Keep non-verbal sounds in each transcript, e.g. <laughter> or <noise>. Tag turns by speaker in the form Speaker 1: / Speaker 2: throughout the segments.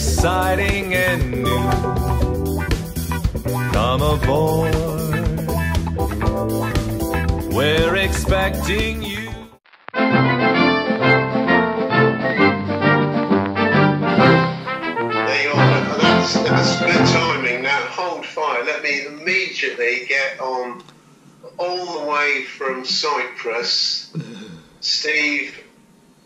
Speaker 1: exciting and new. Come aboard. We're expecting you.
Speaker 2: That's, timing. Now hold fire. Let me immediately get on all the way from Cyprus. Steve,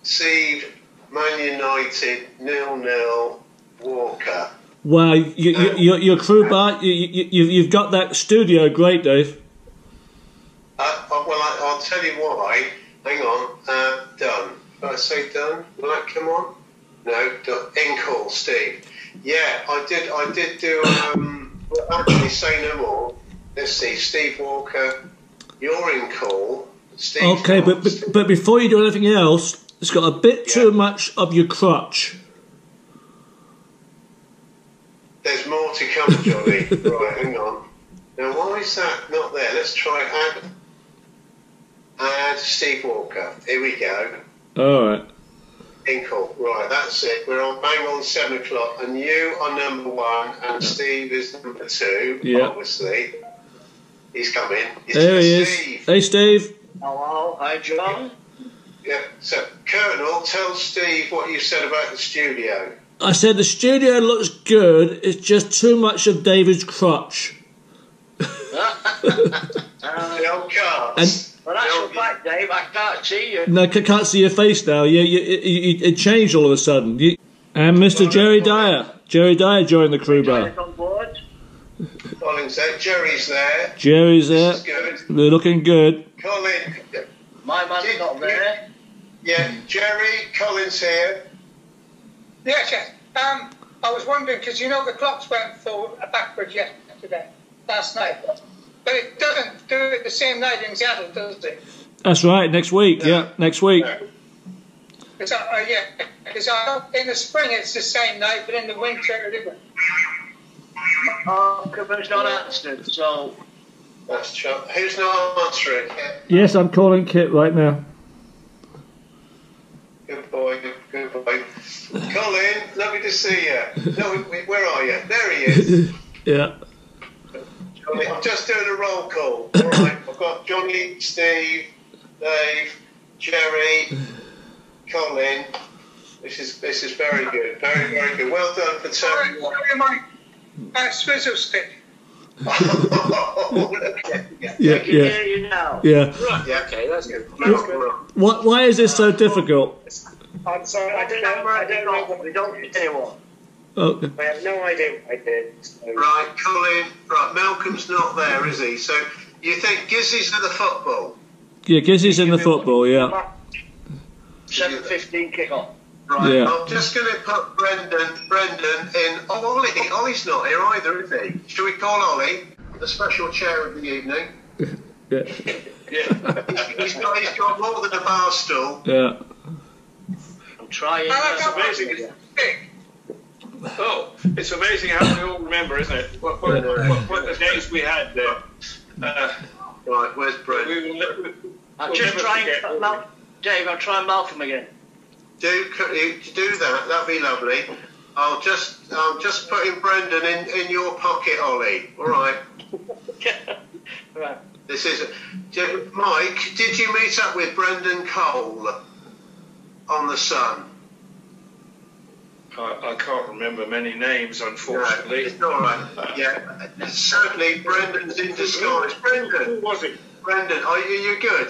Speaker 2: Steve, Man United, nil nil, Walker.
Speaker 3: Wow, you, you, you, your crew bar, you, you, you- you've got that studio great, Dave.
Speaker 2: Uh, uh, well, I, I'll tell you why. Hang on. Uh, done. Did I say done? Will that come on? No. Done. In call, Steve. Yeah, I did. I did do. Um, well, actually, say no more. Let's see. Steve Walker, you're in call. Steve.
Speaker 3: Okay, but, but but before you do anything else, it's got a bit too much of your crutch.
Speaker 2: There's more to come, Johnny. <laughs> right, hang on. Now, why is that not there? Let's try add. Add Steve Walker. Here we go.
Speaker 3: All right.
Speaker 2: Inkle. Right, that's it. We're on bang on seven o'clock, and you are number one, and Steve is number two.
Speaker 3: Yeah.
Speaker 2: Obviously, he's coming. It's
Speaker 3: There he is. Hey, Steve.
Speaker 4: Hello, hi John.
Speaker 2: Yeah. So, Colonel, tell Steve what you said about the studio.
Speaker 3: I said the studio looks good. It's just too much of David's crutch.
Speaker 2: The old cards.
Speaker 3: And-
Speaker 4: Well, that's your fact, Dave. I can't see you.
Speaker 3: No, I can't see your face now. You, you, you, you, it changed all of a sudden. You, and Mr. Jerry Dyer. Jerry Dyer joined the crew bar.
Speaker 4: Johnny's on board.
Speaker 2: Colin's there. Jerry's there.
Speaker 3: Jerry's there.
Speaker 2: This is good.
Speaker 3: They're looking good.
Speaker 2: Colin.
Speaker 4: My man's not there.
Speaker 2: Yeah, Jerry. Colin's here.
Speaker 5: Yes, yes. Um, I was wondering because you know the clocks went forward backwards yesterday, last night, but it doesn't do it the same night in Seattle, does it?
Speaker 3: That's right. Next week. Yeah, next week.
Speaker 5: It's, uh, uh, yeah, because in the spring it's the same night, but in the winter it isn't.
Speaker 4: Oh, Cooper's not answered, so
Speaker 2: That's Chuck. Who's not answering?
Speaker 3: Yes, I'm calling Kit right now.
Speaker 2: Good boy, good boy. Colin, lovely to see you. No, we- we- where are you? There he is. <laughs>
Speaker 3: Yeah.
Speaker 2: Johnny, I'm just doing a roll call. All right, I've got Johnny, Steve, Dave, Jerry, Colin. This is this is very good, very very good. Well done for
Speaker 5: Sorry,
Speaker 2: turning
Speaker 5: sorry, my uh, swizzle stick.
Speaker 2: Look.
Speaker 3: Yeah,
Speaker 4: can
Speaker 3: yeah,
Speaker 4: hear you now.
Speaker 3: yeah.
Speaker 2: Yeah, okay, that's good. That's good.
Speaker 3: What, why is this so difficult?
Speaker 6: I'm sorry, I don't know. I don't know what
Speaker 4: We don't get anyone.
Speaker 3: Oh,
Speaker 6: I have no idea what I did. So.
Speaker 2: Right, Colin. Right, Malcolm's not there, is he? So you think Gizzy's at the football?
Speaker 3: yeah, Gizzy's in the football, yeah.
Speaker 4: 7.15 kick-off.
Speaker 2: Right,
Speaker 3: Yeah.
Speaker 2: I'm just going to put Brendan, Brendan in. Oh, Ollie, Ollie's not here either, is he? Should we call Ollie the special chair of the evening? <laughs>
Speaker 3: Yeah,
Speaker 2: He's got, he's got more than a bar stool.
Speaker 3: yeah.
Speaker 4: I'm trying.
Speaker 5: I got my
Speaker 7: amazing.
Speaker 5: stick.
Speaker 7: Oh, it's amazing how we all remember, isn't it? What, what, what, what the days we had there. Uh,
Speaker 2: Right, where's Brendan?
Speaker 7: we will never,
Speaker 4: I'm just
Speaker 7: never
Speaker 4: trying.
Speaker 7: forget.
Speaker 4: Mal- Dave, I'm trying Malcolm again.
Speaker 2: Do you do that? That'd be lovely. I'll just I'm just putting Brendan in, in your pocket, Ollie. All right. <laughs>
Speaker 4: right.
Speaker 2: This is Mike. Did you meet up with Brendan Cole on the Sun?
Speaker 7: I, I can't remember many names,
Speaker 2: No,
Speaker 7: unfortunately.
Speaker 2: it's all right. Yeah, certainly Brendan's in disguise.
Speaker 7: Brendan, Who
Speaker 2: Brendan,
Speaker 7: was it?
Speaker 2: Brendan, are you you good?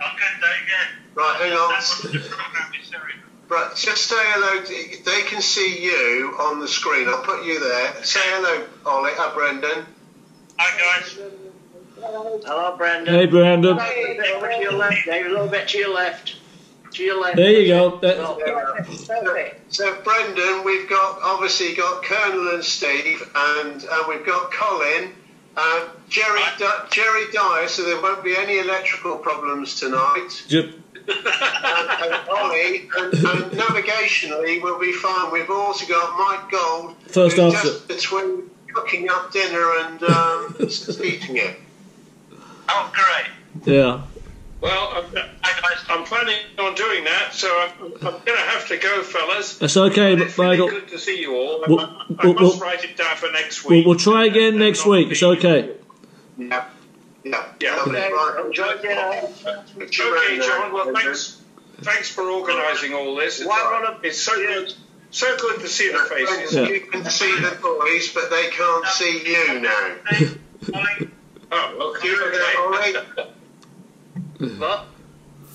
Speaker 8: I'm good, Dave, yeah.
Speaker 2: Right, hang on.
Speaker 8: That's what the program is, sorry.
Speaker 2: Right, just say hello. To, they can see you on the screen. I'll put you there. Say hello, Ollie. Hi, Brendan.
Speaker 8: Hi, guys.
Speaker 4: Hello, Brendan.
Speaker 3: Hey, Brendan.
Speaker 4: A little bit over to your left, Dave. A little bit to your left. To your left.
Speaker 3: There you go. That-
Speaker 4: Oh,
Speaker 2: So, Brendan, we've got obviously got Colonel and Steve, and uh, we've got Colin, uh, Jerry, Di- Jerry Dyer. So there won't be any electrical problems tonight.
Speaker 3: Ju-
Speaker 2: and, and Ollie, and, and navigationally, we'll be fine. We've also got Mike Gold,
Speaker 3: First
Speaker 2: who's
Speaker 3: officer.
Speaker 2: just between cooking up dinner and um, eating it.
Speaker 8: Oh, great.
Speaker 3: Yeah.
Speaker 7: Well, I'm,
Speaker 8: guys.
Speaker 7: I'm planning on doing that, so I'm, I'm going to have to go, fellas.
Speaker 3: That's okay,
Speaker 7: It's really
Speaker 3: Michael.
Speaker 7: good to see you all. I-
Speaker 3: We'll-
Speaker 7: I,
Speaker 3: we'll-
Speaker 7: must
Speaker 3: we'll-
Speaker 7: write it down for next
Speaker 3: We'll,
Speaker 7: week.
Speaker 3: we'll try again next week. It's okay.
Speaker 2: Yeah. Yeah.
Speaker 7: Yeah.
Speaker 2: Lovely.
Speaker 4: Okay,
Speaker 2: Right.
Speaker 7: Okay, John. Well, thanks. Thanks for organising all this. It's,
Speaker 4: Why uh, run
Speaker 7: it's so good. So good to see the faces.
Speaker 3: Yeah.
Speaker 2: You can see the boys, but they can't see you now.
Speaker 7: Oh, okay.
Speaker 2: You okay,
Speaker 4: What?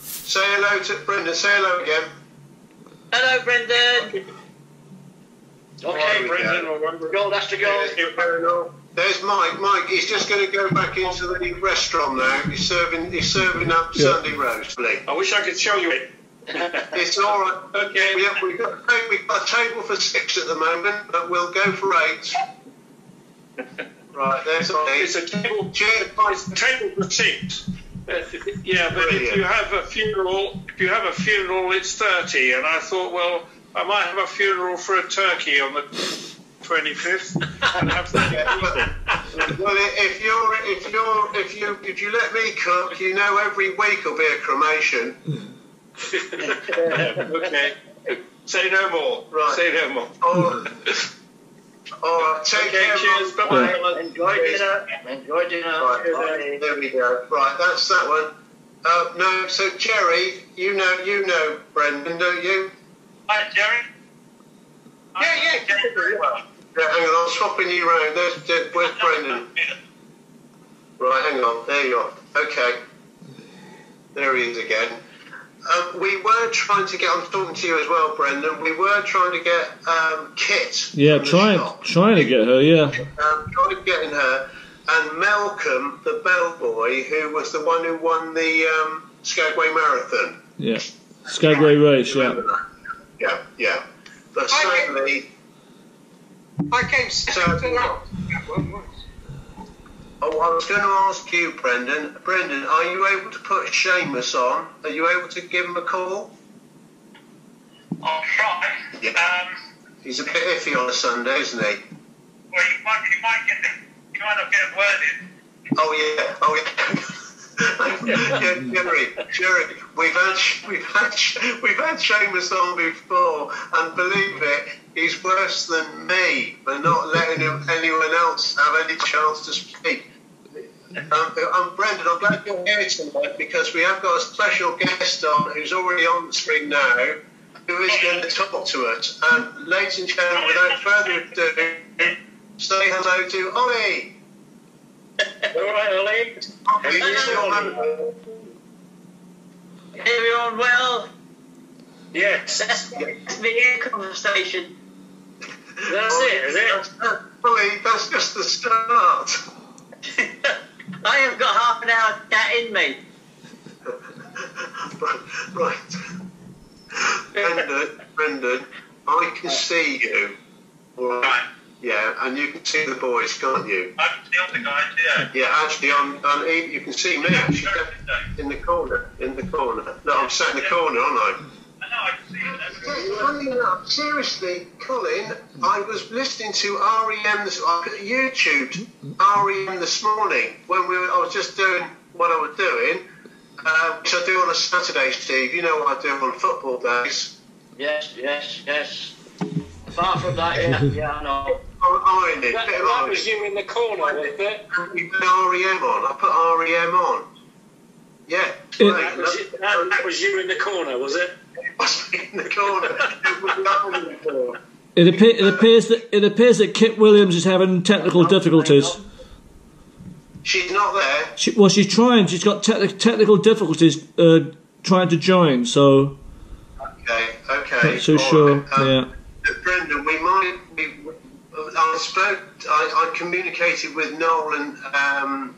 Speaker 2: Say hello to Brendan. Say hello again.
Speaker 4: Hello, Brendan. Okay,
Speaker 7: Brendan,
Speaker 4: Brendan.
Speaker 7: or
Speaker 4: Go, that's the goal.
Speaker 2: There's Mike. Mike, he's just going to go back into the restaurant now. He's serving. He's serving up
Speaker 3: Yeah.
Speaker 2: Sunday roast. Lee.
Speaker 7: I wish I could show you it. <laughs>
Speaker 2: It's all right.
Speaker 7: Okay.
Speaker 2: We have, we've, got, we've got a table for six at the moment, but we'll go for eight. Right, there's
Speaker 7: It's a table.
Speaker 2: Cheers.
Speaker 7: It's a table for six. Uh, yeah, but if you have a funeral, if you have a funeral, it's thirty. And I thought, well, I might have a funeral for a turkey on the twenty fifth <laughs> and have thirty people.
Speaker 2: Well, if you're, if you're, if you, if you let me cook, you know, every week will be a cremation. <laughs>
Speaker 7: okay. Say no more.
Speaker 2: Right.
Speaker 7: Say no more.
Speaker 2: Oh, <laughs> all right. Take
Speaker 7: Okay,
Speaker 2: care.
Speaker 7: cheers.
Speaker 2: Mum.
Speaker 7: Bye
Speaker 3: Yeah.
Speaker 7: bye.
Speaker 4: Enjoy dinner. Enjoy dinner.
Speaker 2: Right, there we go. Right, that's that one. Uh, no, so Jerry, you know, you know Brendan, don't you?
Speaker 8: hi, Jerry.
Speaker 5: Yeah, yeah,
Speaker 8: Jerry, very well.
Speaker 2: Yeah, hang on, I'm swapping you round. There's, there- where's Brendan? Right, hang on. There you are. Okay. There he is again. Um, we were trying to get. I'm talking to you as well, Brendan. We were trying to get um, Kit.
Speaker 3: Yeah, trying trying to get her. Yeah.
Speaker 2: um, trying to get her. And Malcolm, the bellboy, who was the one who won the um, Skagway Marathon.
Speaker 3: Yeah. Skagway race. Yeah.
Speaker 2: that? Yeah, yeah. But
Speaker 5: I-
Speaker 2: sadly,
Speaker 5: I came second to that.
Speaker 2: oh, I was going to ask you, Brendan. Brendan, are you able to put Seamus on? Are you able to give him a call?
Speaker 8: I'll try.
Speaker 2: Yeah.
Speaker 8: Um,
Speaker 2: He's a bit iffy on a Sunday, isn't he?
Speaker 8: well, you might, you might get you might not get a word in.
Speaker 2: Oh yeah, oh yeah. yeah <laughs> <laughs> Jerry, Jerry, we've had we've had we've had Seamus on before, and believe it, he's worse than me for not letting him, anyone else have any chance to speak. Um, I'm Brendan. I'm glad you're here tonight because we have got a special guest on who's already on the screen now, who is going to talk to us. Um, ladies and gentlemen, without further ado, say hello to Ollie.
Speaker 4: All right, Ollie.
Speaker 2: Ollie, you still have-
Speaker 4: Everyone well?
Speaker 7: Yes.
Speaker 4: That's that's the air conversation.
Speaker 7: That's it, is it?
Speaker 2: That's, that's just the start. <laughs>
Speaker 4: I have got half an hour chat in me. <laughs>
Speaker 2: right, right. Brendan, Brendan, I can see you. All right.
Speaker 8: Right.
Speaker 2: Yeah, and you can see the boys, can't you?
Speaker 8: I can see all the guys, yeah.
Speaker 2: Yeah, actually, on, on e- you can see me actually in the corner. In the corner. No, I'm sat in the corner, aren't I?
Speaker 8: I know, I can see it.
Speaker 2: Funny enough, seriously, Colin, I was listening to REM this I YouTube REM this morning when we were, I was just doing what I was doing, uh, which I do on a Saturday, Steve. You know what I do on football days.
Speaker 4: Yes, yes, yes. Apart from that, yeah, yeah, I know.
Speaker 2: I it,
Speaker 7: That, that was you in the corner, wasn't it?
Speaker 2: You put REM on. I put REM on. Yeah,
Speaker 3: It-
Speaker 2: right.
Speaker 7: That was, you- that, that was you in the corner, was it?
Speaker 2: was in the corner. It was not on the floor.
Speaker 3: It, appear, it appears that it appears that Kit Williams is having technical difficulties.
Speaker 2: She's not there.
Speaker 3: She, well, she's trying. She's got te- technical difficulties uh, trying to join. So
Speaker 2: Okay, okay.
Speaker 3: not so
Speaker 2: all
Speaker 3: sure.
Speaker 2: right. Um,
Speaker 3: Yeah.
Speaker 2: Brendan, we might. We, I spoke. I, I communicated with Noel and um,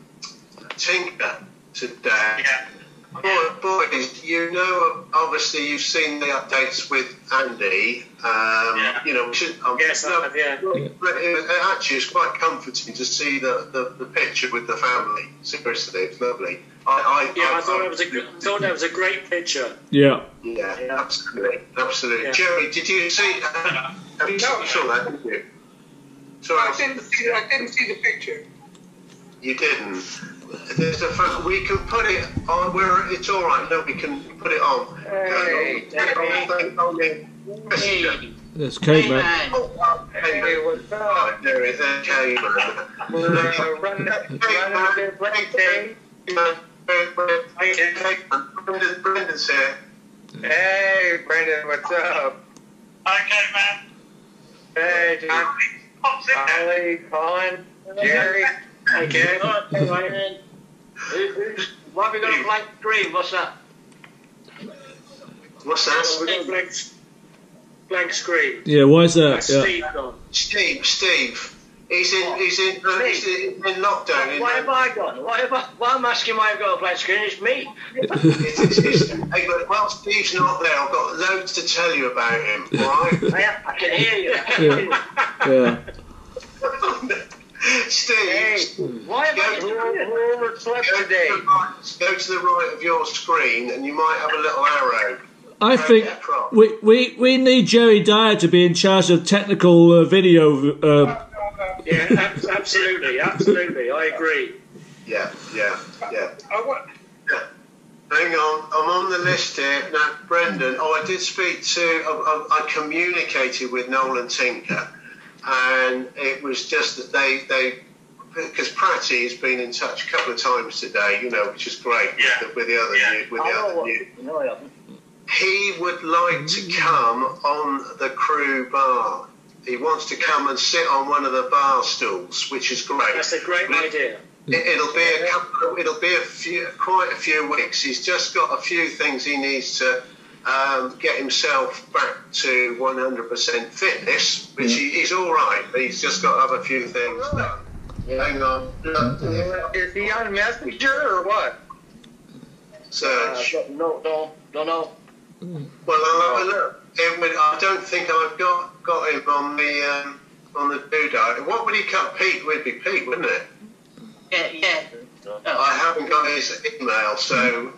Speaker 2: Tinker today.
Speaker 8: Yeah.
Speaker 2: Boy, boys, you know, obviously you've seen the updates with Andy. Um,
Speaker 8: Yeah.
Speaker 2: You know, we should, um,
Speaker 7: Yes, I
Speaker 2: no,
Speaker 7: have, yeah.
Speaker 2: It, it actually is quite comforting to see the, the, the picture with the family. Seriously, it's lovely. I, I,
Speaker 7: Yeah, I thought that was a good, I thought that was a great picture.
Speaker 3: Yeah.
Speaker 2: Yeah, absolutely, absolutely.
Speaker 7: Yeah.
Speaker 2: Jerry, did you see? Uh, have you
Speaker 5: No.
Speaker 2: saw that? Didn't you?
Speaker 5: I didn't see. I didn't see the picture.
Speaker 2: you didn't. There's a photo. We can put it on where it's all right. No, we can put it on.
Speaker 4: Hey, Hey,
Speaker 3: There's Kate,
Speaker 4: hey,
Speaker 3: man.
Speaker 4: man.
Speaker 6: Hey, what's up?
Speaker 2: Oh, there is a cave.
Speaker 6: We're uh, running, running a bit break day.
Speaker 2: Brendan, Brendan's here.
Speaker 6: Hey, Brendan, what's up?
Speaker 8: Okay, man.
Speaker 6: Hey, John.
Speaker 8: Pops in there.
Speaker 6: Ollie, Colin, Jerry.
Speaker 4: Hey, right, hey, right, who's- Why have we got a blank screen? What's that?
Speaker 2: What's that?
Speaker 7: We've
Speaker 2: that?
Speaker 7: got a blank, blank screen.
Speaker 3: Yeah, why is that?
Speaker 7: That's
Speaker 3: Yeah.
Speaker 7: Steve gone.
Speaker 2: Steve. Steve. He's in. He's in. uh, He's in, in lockdown. in-
Speaker 4: Why have I got? Why have I? Why I'm asking why I've got a blank screen? It's me.
Speaker 2: It's, it's, it's, hey, but while Steve's not there, I've got loads to tell you about him. All right.
Speaker 4: I, I can hear you. I can hear you.
Speaker 3: Yeah. <laughs>
Speaker 2: Steve.
Speaker 6: Hey,
Speaker 4: Why have I
Speaker 2: Go,
Speaker 4: got
Speaker 6: who, who overslept
Speaker 2: go, to
Speaker 6: today?
Speaker 2: the right, go to the right of your screen, and you might have a little arrow.
Speaker 3: I think we, we, we need Jerry Dyer to be in charge of technical uh, video. Uh,
Speaker 7: Yeah, ab- absolutely, absolutely. I agree.
Speaker 2: Yeah, yeah, yeah.
Speaker 6: I wa-
Speaker 2: Hang on, I'm on the list here. Now, Brendan, oh, I did speak to, I, I, I communicated with Nolan Tinker, and it was just that they, they because Pratty has been in touch a couple of times today, you know, which is great
Speaker 8: Yeah.
Speaker 2: with, the, with the other
Speaker 8: Yeah.
Speaker 2: new, with the
Speaker 4: I know
Speaker 2: other new.
Speaker 4: No,
Speaker 2: He would like to come on the crew bar. He wants to come and sit on one of the bar stools, which is great.
Speaker 7: That's a great idea.
Speaker 2: It, it'll be a couple. It'll be a few, quite a few weeks. He's just got a few things he needs to um, get himself back to 100% fitness, which he, he's all right. But he's just got to have a few things done. Hang on.
Speaker 6: Is he on Messenger or what?
Speaker 4: Uh,
Speaker 2: Search.
Speaker 4: don't- no, no, don't know.
Speaker 2: Well, I'll have a look. I don't think I've got got him on the um, on the doodah. What would he cut? Pete would be Pete, wouldn't it?
Speaker 4: Yeah, yeah.
Speaker 2: I haven't got his email, so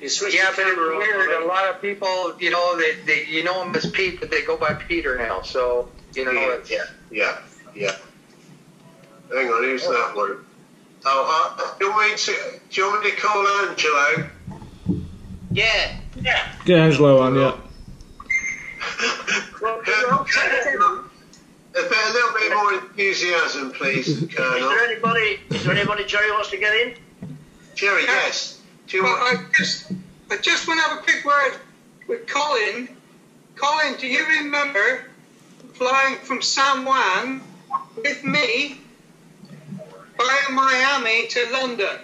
Speaker 7: You
Speaker 6: Yeah, but it's weird. A lot of people, you know, they, they you know him as Pete, but they go by Peter now. So you know,
Speaker 2: Yeah,
Speaker 6: it's,
Speaker 2: yeah, yeah, yeah. Hang on, who's that one? Oh, uh, do, you want me to, do you want me to call Angelo?
Speaker 4: Yeah.
Speaker 8: Yeah.
Speaker 3: get Angelo on, yeah.
Speaker 2: A, bit, a little bit more enthusiasm, please, Colonel.
Speaker 4: Is there anybody? Is there anybody Jerry wants to get in?
Speaker 2: Jerry, yes. Do you
Speaker 5: Well,
Speaker 2: want,
Speaker 5: I just, I just want to have a quick word with Colin. Colin, do you remember flying from San Juan with me via Miami to London?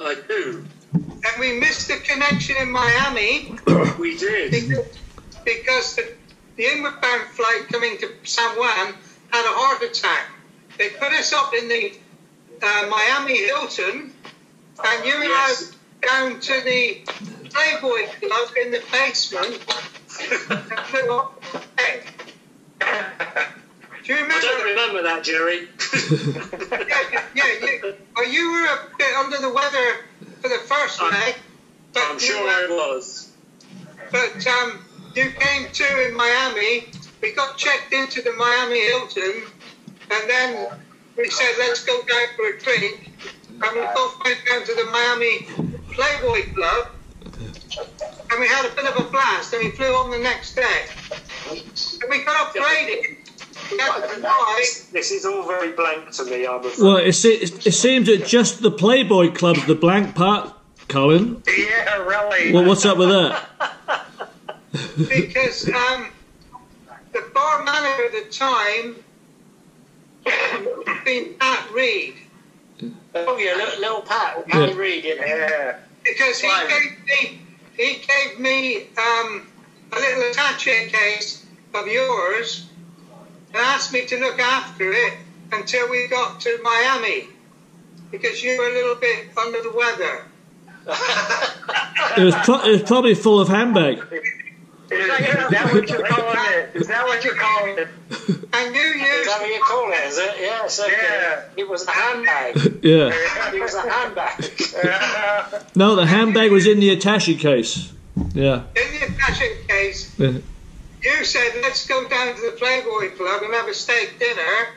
Speaker 7: I do.
Speaker 5: And we missed the connection in Miami
Speaker 7: We did.
Speaker 5: Because, the, the inward bound flight coming to San Juan had a heart attack. They put us up in the uh, Miami Hilton, and you and
Speaker 7: Yes.
Speaker 5: I down to the Playboy Club in the basement. and flew up. Hey. Do you remember?
Speaker 7: I don't
Speaker 5: that?
Speaker 7: remember that, Jerry.
Speaker 5: Yeah, yeah. You, well, you were a bit under the weather for the first
Speaker 7: I'm-
Speaker 5: but
Speaker 7: I'm sure
Speaker 5: were-
Speaker 7: I was.
Speaker 5: but um, you came to in Miami. We got checked into the Miami Hilton, and then we said, let's go down for a drink. And we both went down to the Miami Playboy Club, and we had a bit of a blast. And we flew on the next day. And we got upgraded. We had to fly.
Speaker 7: This is all very blank to me, I'm afraid.
Speaker 3: Well, it, se- it seems that just the Playboy Club's the blank part, Colin.
Speaker 6: yeah, really.
Speaker 3: Well, what's up with that? <laughs>
Speaker 5: because um, the bar manager at the time had <coughs> been Pat Reed.
Speaker 4: Oh yeah, little, little Pat,
Speaker 3: Yeah.
Speaker 4: Reed, yeah.
Speaker 6: yeah.
Speaker 5: because he
Speaker 4: Right.
Speaker 5: gave me he gave me um, a little attache case of yours and asked me to look after it until we got to Miami because you were a little bit under the weather.
Speaker 3: It was, pro- it was probably full of handbag. <laughs>
Speaker 6: Is, is that what you're calling it? Is that what you're calling it?
Speaker 5: And you
Speaker 4: Is that what you call it, is it? Yes, okay.
Speaker 6: Yeah.
Speaker 4: It was a handbag. <laughs>
Speaker 3: Yeah.
Speaker 4: It was a handbag. <laughs>
Speaker 3: No, the handbag was in the attache case. Yeah.
Speaker 5: in the attache case.
Speaker 3: Yeah.
Speaker 5: You said let's go down to the Playboy Club and have a steak dinner,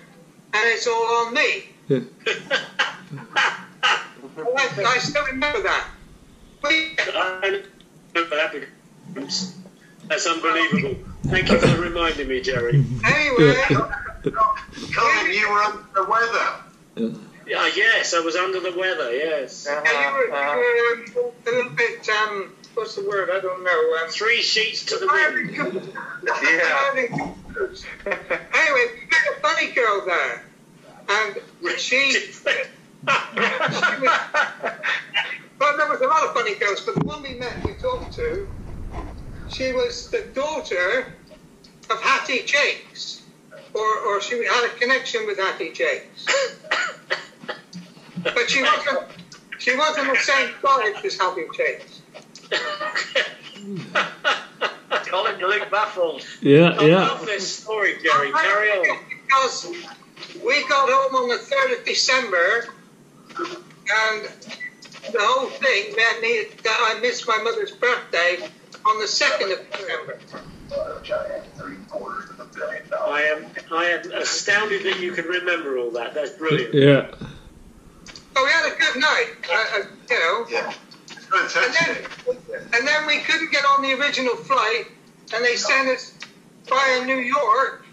Speaker 5: and it's all on me. I, <laughs> I still remember that. We,
Speaker 4: I remember that because That's unbelievable. Thank you for reminding me, Jerry.
Speaker 5: anyway,
Speaker 2: Colin, you were under the weather.
Speaker 4: Yeah, yes, I was under the weather. Yes.
Speaker 5: yeah, you were, you were um, a little bit, um, what's the word? I don't know. Um,
Speaker 4: Three sheets to the wind.
Speaker 5: yeah. <laughs> anyway, we met a funny girl there. And she, <laughs> she was, <laughs> well, there was a lot of funny girls, but the one we met, we talked to, she was the daughter of Hattie Jacques. Or, or she had a connection with Hattie Jacques. but she wasn't, she wasn't the same college as Hattie Jacques. <laughs>
Speaker 4: Colin, you look baffled.
Speaker 3: Yeah,
Speaker 4: I
Speaker 3: yeah.
Speaker 4: love this story, Jerry. Carry on.
Speaker 5: Because we got home on the 3rd of December, and the whole thing meant me that I missed my mother's birthday on the 2nd of December.
Speaker 4: I am, I am astounded that you can remember all that. That's brilliant.
Speaker 3: Yeah.
Speaker 5: So we had a good night, uh, uh, you know.
Speaker 2: Yeah.
Speaker 5: And then, and then we couldn't get on the original flight, and they sent us via New York,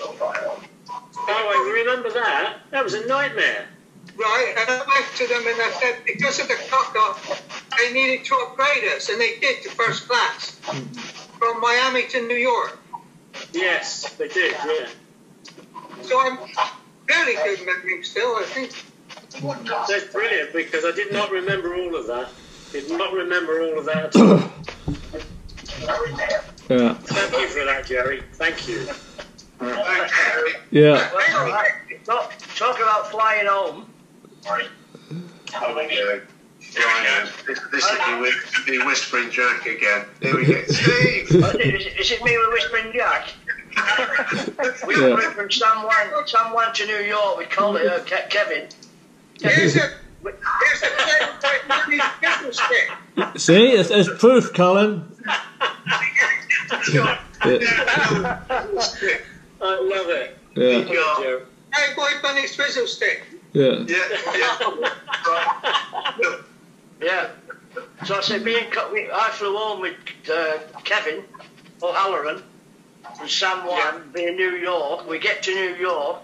Speaker 4: Oh, I remember that. That was a nightmare.
Speaker 5: Right? And I went to them and I said, because of the cock off, they needed to upgrade us, and they did to first class mm-hmm. from Miami to New York.
Speaker 4: Yes, they did. Yeah.
Speaker 5: So I'm really good memory still, I think.
Speaker 4: That's brilliant because I did not remember all of that. Did not remember all of that. <coughs>
Speaker 3: Yeah.
Speaker 4: Thank you for that, Jerry. Thank you.
Speaker 2: Thanks, Harry.
Speaker 3: Yeah.
Speaker 9: Talk, talk about flying home.
Speaker 2: Right, uh, this, this will be, whis- be whispering Jack again. Here we go. <laughs> Steve!
Speaker 9: Is it, is it me with Whispering Jack? <laughs> we
Speaker 3: Yeah.
Speaker 9: went from San Juan, San Juan to New York with Colin, uh, Ke- Kevin.
Speaker 5: Here's a, here's a play by Jimmy's stick.
Speaker 3: See, it's, it's proof, Colin. <laughs> Yeah.
Speaker 4: I love it.
Speaker 3: Yeah.
Speaker 5: Hey, boy, bunny swizzle stick.
Speaker 3: Yeah.
Speaker 2: Yeah, yeah. Right.
Speaker 9: Yeah. So I said, me and Co- we, I flew home with uh, Kevin O'Halloran from San Juan, being New York. We get to New York.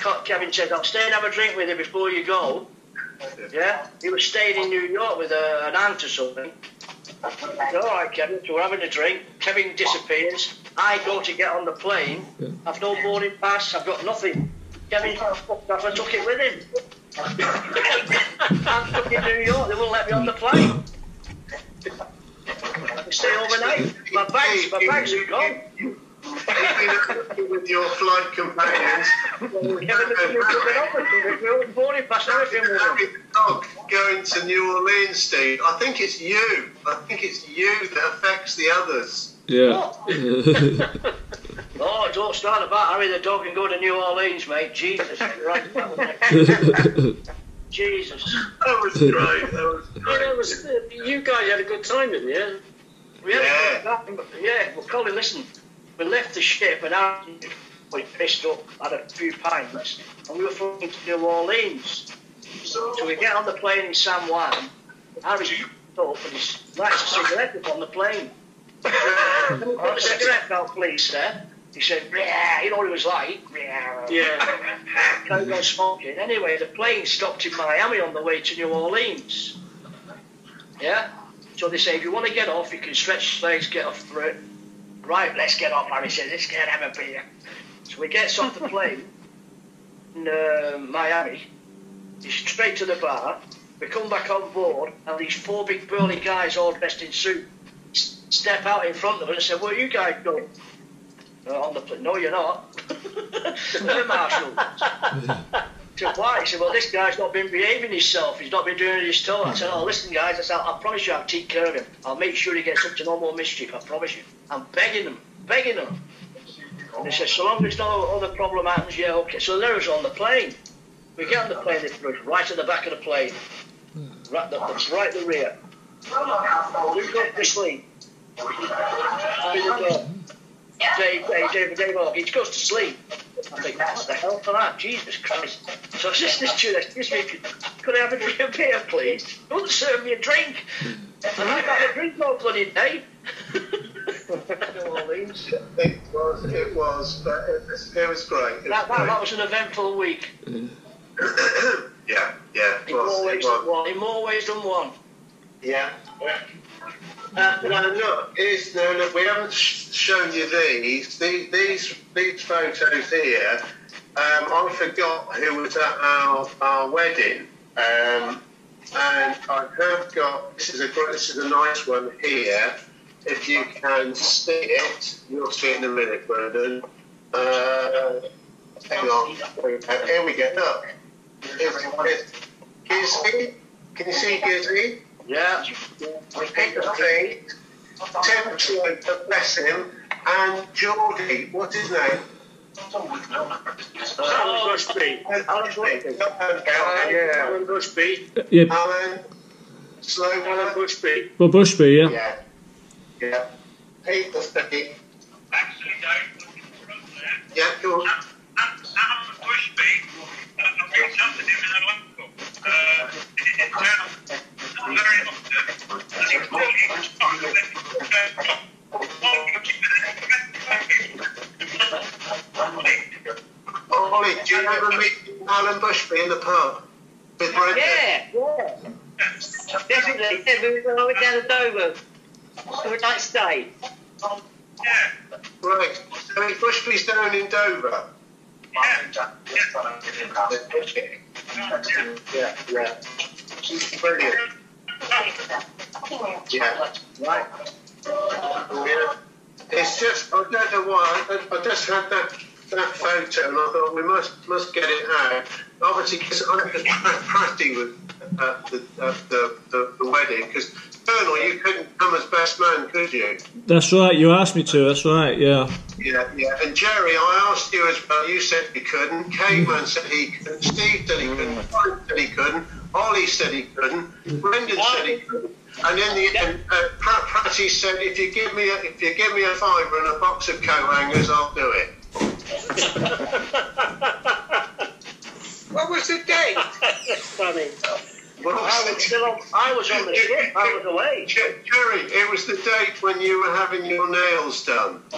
Speaker 9: Co- Kevin said, I'll stay and have a drink with you before you go. Yeah? He was staying in New York with a, an aunt or something. Said, all right, Kevin, so we're having a drink. Kevin disappears. I go to get on the plane. I've no boarding pass. I've got nothing. Kevin. I took it with him. I'm stuck in New York. They won't let me on the plane. Stay overnight. My bags, my bags are gone.
Speaker 2: With your flight companions.
Speaker 9: Kevin has been looking up with me. With my boarding pass and everything with him.
Speaker 2: Harry the dog going to New Orleans, Steve. I think it's you. I think it's you that affects the others.
Speaker 3: Yeah.
Speaker 9: Oh, <laughs> don't start about Harry the dog and go to New Orleans, mate. Jesus. Right. <laughs> <laughs> Jesus.
Speaker 2: That was great. That was great.
Speaker 4: that was, uh, you guys had a good time, didn't you?
Speaker 9: We had
Speaker 2: Yeah.
Speaker 9: a good time. Yeah, well, Colin, listen. We left the ship and I we pissed up, had a few pints, and we were flying to New Orleans. So we get on the plane in San Juan. Harry's up and he's lights a cigarette up on the plane. Can we put the cigarette out, please, sir? He said, yeah, you know what it was like. Yeah. Can't go smoking. Anyway, the plane stopped in Miami on the way to New Orleans. Yeah? So they say, if you want to get off, you can stretch your legs, get off it. Right, let's get off, Harry says, let's get have a beer. So we gets off the plane in uh, Miami. He's straight to the bar. We come back on board, and these four big burly guys all dressed in suit s- step out in front of us and say, where are you guys going? Uh, on the plane. No, you're not. <laughs> They're marshals. <laughs> So why? He said, well, this guy's not been behaving himself. He's not been doing his tour. I said, oh, listen, guys. I said, I promise you I'll take care of him. I'll make sure he gets up to no more mischief. I promise you. I'm begging them, begging them. And they said, so long as no other problem happens, yeah, okay. So there was on the plane. We get on the plane, they put us right at the back of the plane. Right, the, the, right at the rear. We go to sleep. Dave, Dave, Dave, Dave, Dave, he goes to sleep. I think, what the hell for that? Jesus Christ. So I says steward, excuse me, could, I have a beer, please? Wouldn't serve me a drink. And I've had a drink all bloody Orleans.
Speaker 2: It was, it was, but it was, was great. It was
Speaker 9: That, that,
Speaker 2: great.
Speaker 9: that was an eventful week.
Speaker 2: yeah, yeah, it
Speaker 9: In
Speaker 2: was.
Speaker 9: more
Speaker 2: It
Speaker 9: ways than one. In more ways than one.
Speaker 2: Yeah. Uh, now look, here's, no, look, we haven't sh- shown you these. these. These these photos here. Um, I forgot who was at our, our wedding, um, and I have got. This is a this is a nice one here. If you can see it, you'll see it in a minute, Brendan. Uh, hang on. Here we go. Look. Here's, here's Gizzy. Can you see Gizzy?
Speaker 9: Yeah.
Speaker 2: Peter Feet, Tim Troy, bless him, and Geordie, what's his name?
Speaker 7: Alan Bushby.
Speaker 9: Alan Bushby.
Speaker 2: Yeah.
Speaker 7: Alan Bushby.
Speaker 3: Yeah,
Speaker 2: Alan Slow.
Speaker 7: Alan Bushby.
Speaker 3: well, Bushby, yeah.
Speaker 2: Yeah. Yeah. Peter Feet.
Speaker 8: Actually, Dave,
Speaker 2: Yeah, go on.
Speaker 8: Alan Bushby, uh, I've reached out to him in a local. Uh, in town.
Speaker 2: Ollie, do you remember meeting Alan Bushby in the pub? With?
Speaker 10: Yeah, yeah. Definitely. Yeah, we were I went down to Dover. For a night stay.
Speaker 8: Yeah.
Speaker 2: Right. So Bushby's down in Dover. Yeah, yeah. Yeah. yeah.
Speaker 9: yeah. She's Brilliant.
Speaker 2: Yeah. Right. It's just I don't know why I, just had that that photo and I thought we must must get it out. Obviously, because I was Pratty with at the, at the, the the wedding because Colonel, you couldn't come as best man, could you?
Speaker 3: That's right, you asked me to, that's right, yeah.
Speaker 2: Yeah, yeah. And Jerry, I asked you as well. You said you couldn't. K-Man said he couldn't. Steve said he couldn't. Frank said he couldn't. Ollie said he couldn't. Brendan said he couldn't. And in the end, uh, Pratt Pratty said, "If you give me a, if you give me a fiver and a box of coat hangers, I'll do it." <laughs>
Speaker 5: What was the date? <laughs>
Speaker 9: Funny.
Speaker 2: Well,
Speaker 9: I was still on, I was on the ship. I was away.
Speaker 2: Jerry, it was the date when you were having your nails done. <laughs>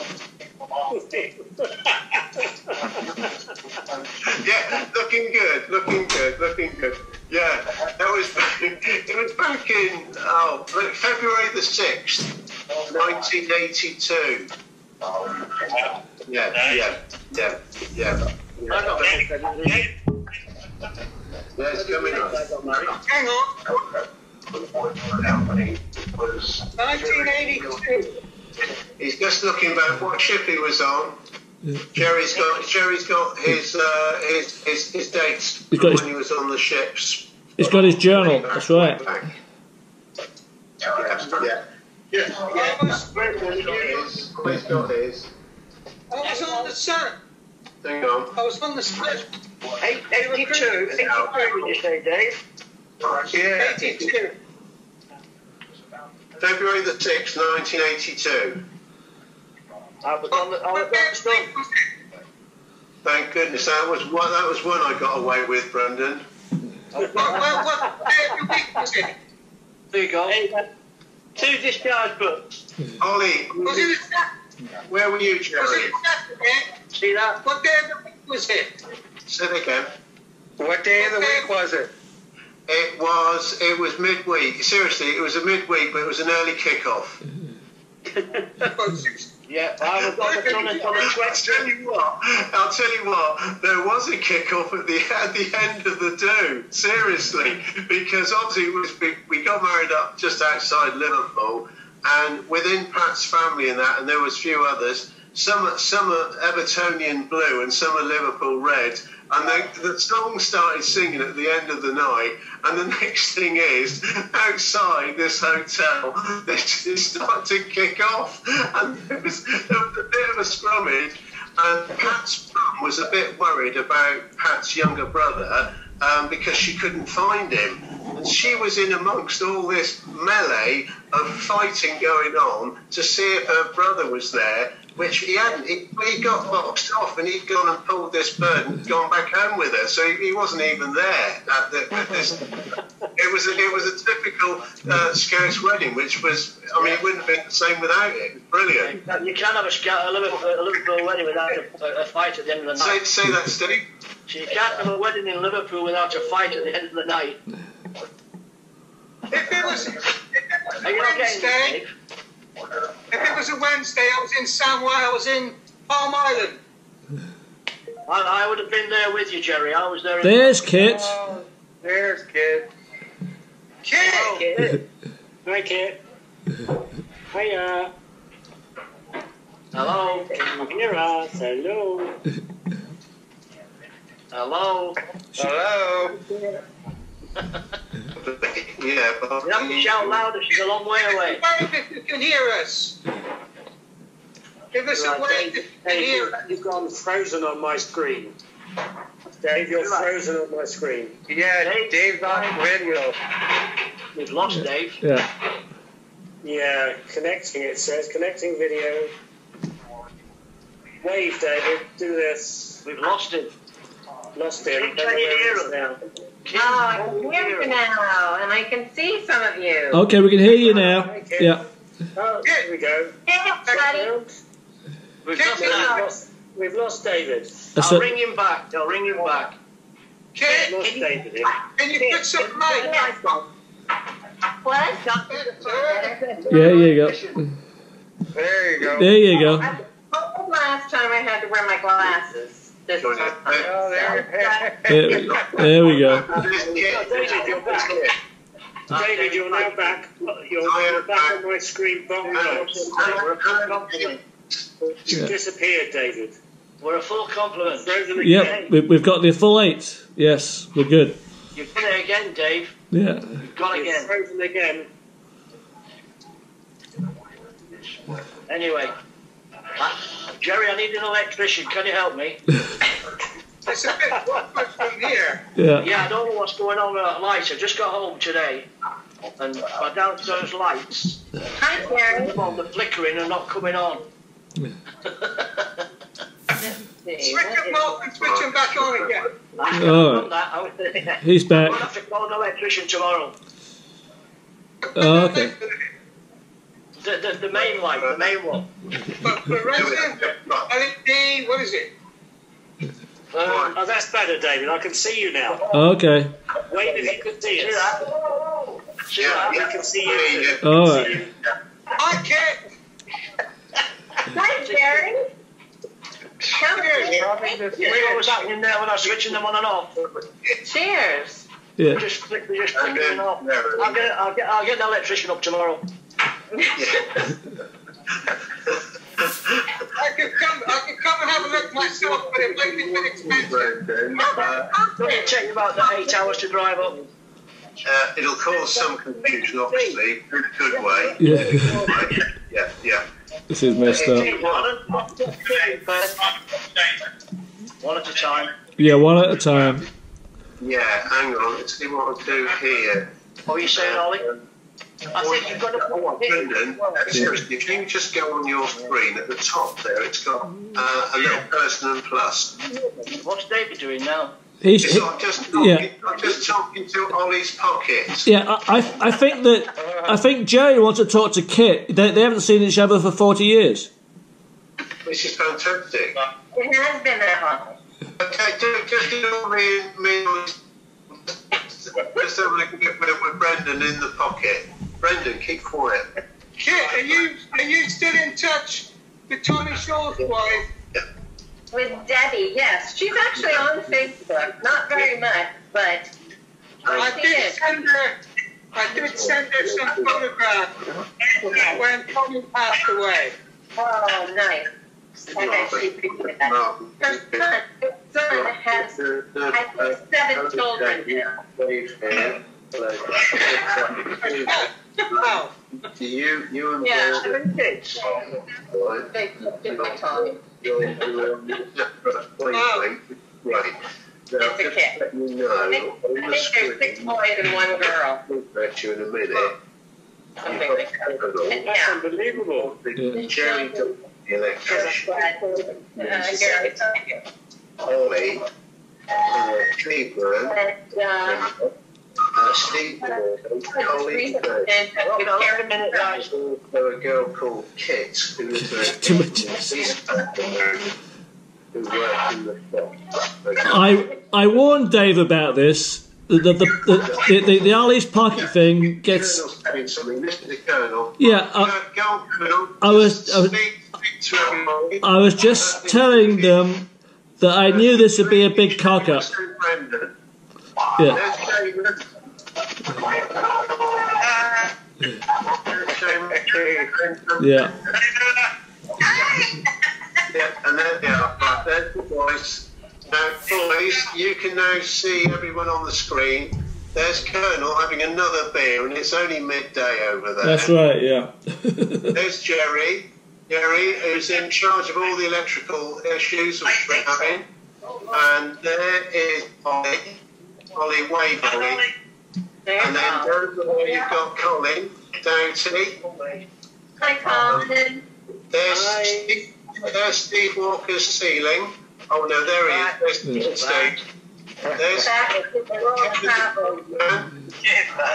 Speaker 2: Yeah, looking good, looking good, looking good. Yeah, that was it was back in oh February the sixth, nineteen eighty-two. Yeah, yeah, yeah, yeah.
Speaker 9: Married.
Speaker 2: Yeah, it's coming up.
Speaker 9: I got married.
Speaker 5: Hang on. 1982.
Speaker 2: He's just looking back what ship he was on. Jerry's got Jerry's got his uh, his, his his dates
Speaker 3: He's got his-
Speaker 2: when he was on the ships.
Speaker 3: He's got his journal, that's right.
Speaker 2: Yeah, yeah. Yeah,
Speaker 5: I was,
Speaker 2: He's got his. He's got his.
Speaker 5: I was on the sun.
Speaker 2: Hang on.
Speaker 5: I was on the sun.
Speaker 9: Eight- 82, 82, did you say, Dave?
Speaker 2: Yeah,
Speaker 5: 82.
Speaker 2: February the sixth, nineteen eighty-two.
Speaker 9: I was on the, I was on the
Speaker 5: day of the
Speaker 9: sun.
Speaker 5: week was it?
Speaker 2: Thank goodness that was one. That was one I got away with, Brendan.
Speaker 5: What, what, what was?
Speaker 9: There you go.
Speaker 10: Two discharge books.
Speaker 2: Ollie,
Speaker 5: Was it a Saturday?
Speaker 2: where were you,
Speaker 5: Was
Speaker 2: Jerry?
Speaker 5: it a Saturday?
Speaker 9: See that?
Speaker 5: What day of the week was it?
Speaker 2: Say it again.
Speaker 6: What day of the week was it?
Speaker 2: It was it was midweek. Seriously, it was a midweek, but it was an early kickoff. <laughs>
Speaker 9: Yeah, I was on the sun until the
Speaker 2: I'll
Speaker 9: 20th.
Speaker 2: tell you what. I'll tell you what. There was a kickoff at the at the end of the do. Seriously, because obviously it was we, we got married up just outside Liverpool, and within Pat's family and that, and there was a few others. Some some are Evertonian blue and some are Liverpool red. And the, the song started singing at the end of the night, and the <laughs> next thing is outside this hotel, <laughs> they just start to kick off, and there was, there was a bit of a scrummage, and Pat's mum was a bit worried about Pat's younger brother um, because she couldn't find him, and she was in amongst all this melee of fighting going on to see if her brother was there. Which he hadn't. He, he got boxed off, and he'd gone and pulled this bird and gone back home with her. So he, he wasn't even there at, the, at this. It was a, it was a typical uh, Scouse wedding, which was. I mean, it wouldn't have been the same without it. It was brilliant.
Speaker 9: You can't have a, scout, a, Liverpool, a Liverpool wedding without a, a fight at the end of the night.
Speaker 2: say that, Steve.
Speaker 9: So you can't have a wedding in Liverpool without a fight at the end of the night.
Speaker 5: If it was, if it was
Speaker 9: Are
Speaker 5: a
Speaker 9: you not getting this,
Speaker 5: Wednesday? If it was a Wednesday, I was in Samway, I was in Palm Island.
Speaker 9: I, I would have been there with you, Jerry. I was there. in-
Speaker 3: There's Kit.
Speaker 6: Oh, there's kid.
Speaker 5: Kid, <laughs>
Speaker 11: Hi, Kit. Hiya.
Speaker 9: Hello.
Speaker 11: Can you hear us? Hello. <laughs>
Speaker 9: Hello.
Speaker 6: Hello. <laughs>
Speaker 2: Yeah, but
Speaker 9: You have to shout louder. She's a long way away.
Speaker 5: wave <laughs> if you can hear us. Give us a
Speaker 9: Right,
Speaker 5: wave if you can
Speaker 11: Dave,
Speaker 5: hear
Speaker 11: you've,
Speaker 5: us.
Speaker 11: you've gone frozen on my screen. Dave, you're frozen on my screen.
Speaker 6: Yeah, Dave, Dave's on video.
Speaker 9: We've lost Dave.
Speaker 3: Yeah.
Speaker 11: Yeah, connecting, it says. Connecting video. Wave, David. Do this.
Speaker 9: We've lost him.
Speaker 11: Lost him.
Speaker 9: Can you hear
Speaker 11: he
Speaker 9: him?
Speaker 11: now.
Speaker 9: Kim,
Speaker 10: Oh, I
Speaker 9: can
Speaker 10: can hear you now, and I can see some of you.
Speaker 3: Okay, we can hear you now. Oh, yeah.
Speaker 11: Oh, here we go.
Speaker 10: Hey, buddy.
Speaker 9: We've
Speaker 5: Kim,
Speaker 9: lost
Speaker 11: We've lost, we've lost David.
Speaker 3: That's
Speaker 9: I'll
Speaker 3: it.
Speaker 9: ring him back. I'll ring him back.
Speaker 5: Kid,
Speaker 11: Lost David here.
Speaker 5: can you put some mic?
Speaker 10: What?
Speaker 3: Yeah, here you go.
Speaker 6: There you go.
Speaker 3: There you go.
Speaker 10: I last time I had to wear my glasses. This
Speaker 2: Go
Speaker 10: time.
Speaker 6: Oh, there.
Speaker 3: There, there we go.
Speaker 2: This kid,
Speaker 11: David, you're back. David, you're now back. You're, you're back on my screen bottom.
Speaker 9: We're a full compliment.
Speaker 11: You
Speaker 3: Yeah.
Speaker 11: disappeared, David.
Speaker 9: We're a full compliment.
Speaker 11: Frozen again.
Speaker 3: Yep, we, we've got the full eight. Yes, we're good.
Speaker 9: You've done it again, Dave.
Speaker 3: Yeah.
Speaker 9: You've gone
Speaker 11: You're
Speaker 9: again.
Speaker 11: frozen again.
Speaker 9: Anyway. Jerry, I need an electrician. Can you help me? <laughs>
Speaker 5: It's a bit awkward from here.
Speaker 3: Yeah.
Speaker 9: Yeah, I don't know what's going on with that light. I just got home today. And my downstairs lights,
Speaker 10: Hi, Jerry.
Speaker 9: well, they're flickering and not coming on.
Speaker 5: Switch them off and switch them back on again.
Speaker 9: I've
Speaker 3: All
Speaker 9: done that. I'll,
Speaker 3: He's back.
Speaker 9: I'll have to call an electrician tomorrow.
Speaker 3: Oh, okay. <laughs>
Speaker 9: The, the, the main light, the main one.
Speaker 5: But fluorescent, LED, what is it?
Speaker 9: Um,
Speaker 11: Oh, that's better, David. I can see you now.
Speaker 3: Okay.
Speaker 11: Wait if you could see
Speaker 9: see
Speaker 11: us.
Speaker 9: that? See
Speaker 2: Yeah,
Speaker 9: that?
Speaker 11: We can see you. too.
Speaker 3: All
Speaker 11: See
Speaker 3: right.
Speaker 11: you.
Speaker 5: I can't.
Speaker 10: Hi, Jerry. Come here.
Speaker 9: You know what was happening there when I was switching them on and off?
Speaker 10: Cheers.
Speaker 3: Yeah.
Speaker 9: Just flick, just flickering off. I'll get, I'll get, I'll get an electrician up tomorrow.
Speaker 5: I could come. I could come and have a look myself, but it might be a bit expensive.
Speaker 2: uh,
Speaker 9: It'll take about eight hours to drive up.
Speaker 2: uh, it'll cause some confusion, obviously, in a good way.
Speaker 3: Yeah.
Speaker 2: Yeah, yeah.
Speaker 3: This is messed up.
Speaker 9: One at a time.
Speaker 3: Yeah, one at a time.
Speaker 2: Yeah, hang on, let's see what I'll do here.
Speaker 9: What are you saying, Ollie? I think you've got
Speaker 2: Oh. Brendan, seriously, if you just go on your screen at the top there, it's got uh, a little person and plus.
Speaker 9: What's David doing now?
Speaker 3: He's,
Speaker 2: It's
Speaker 3: he,
Speaker 2: not just talking,
Speaker 3: yeah.
Speaker 2: I'm just talking to Ollie's pocket.
Speaker 3: yeah, I, I I think that I think Jerry wants to talk to Kit. They, they haven't seen each other for forty years.
Speaker 2: This is fantastic.
Speaker 10: It has been that long.
Speaker 2: Okay, do, just do me, me and Ollie- just have a look at with, with Brendan in the pocket. Brendan, keep quiet.
Speaker 5: Kit, are you are you still in touch with Tony Shaw's wife?
Speaker 10: With Debbie, yes. She's actually on Facebook. Not very much, but
Speaker 5: I
Speaker 10: she
Speaker 5: did
Speaker 10: is.
Speaker 5: send her. I did send her some photographs when Tony passed away.
Speaker 10: Oh, nice. I bet she appreciated that.
Speaker 2: No.
Speaker 10: Her son, her son has, I think, seven children now.
Speaker 5: Oh,
Speaker 2: You, you and
Speaker 10: Yeah,
Speaker 2: Paul,
Speaker 10: seven kids.
Speaker 2: right?
Speaker 10: They did my Tommy.
Speaker 2: You're, you're, um, right, right. Now,
Speaker 10: It's a
Speaker 2: just
Speaker 10: kid.
Speaker 2: let you
Speaker 10: I
Speaker 2: know,
Speaker 10: think,
Speaker 2: on
Speaker 10: I
Speaker 2: the
Speaker 10: think there's six
Speaker 2: screen,
Speaker 10: boys and one girl.
Speaker 2: I'll bet you in a minute.
Speaker 10: Something like that. And
Speaker 11: That's
Speaker 10: yeah,
Speaker 11: unbelievable.
Speaker 2: The Jerry, the electrician.
Speaker 10: Uh, Gary,
Speaker 2: Ollie, uh, Cleveland, uh, Steve, Collie,
Speaker 10: Care a
Speaker 2: girl called Kit, who was.
Speaker 3: I I warned Dave about this. The the the, the, the, Ali's pocket thing gets. Yeah, I- was- I was-. I was just telling them that I knew this would be a big cock up. Yeah. Yeah.
Speaker 2: Yeah, and there they are. Right, there's the boys. Now, boys, you can now see everyone on the screen. There's Colonel having another beer, and it's only midday over there.
Speaker 3: That's right. Yeah.
Speaker 2: There's Jerry. Jerry, who's in charge of all the electrical issues which we're having. And there is Ollie. Ollie, wave Ollie. And then down below you've got Colin, Doughty.
Speaker 10: Hi, Colin.
Speaker 2: There's Steve, there's Steve Walker's ceiling. Oh no, there he is. There's Steve. There's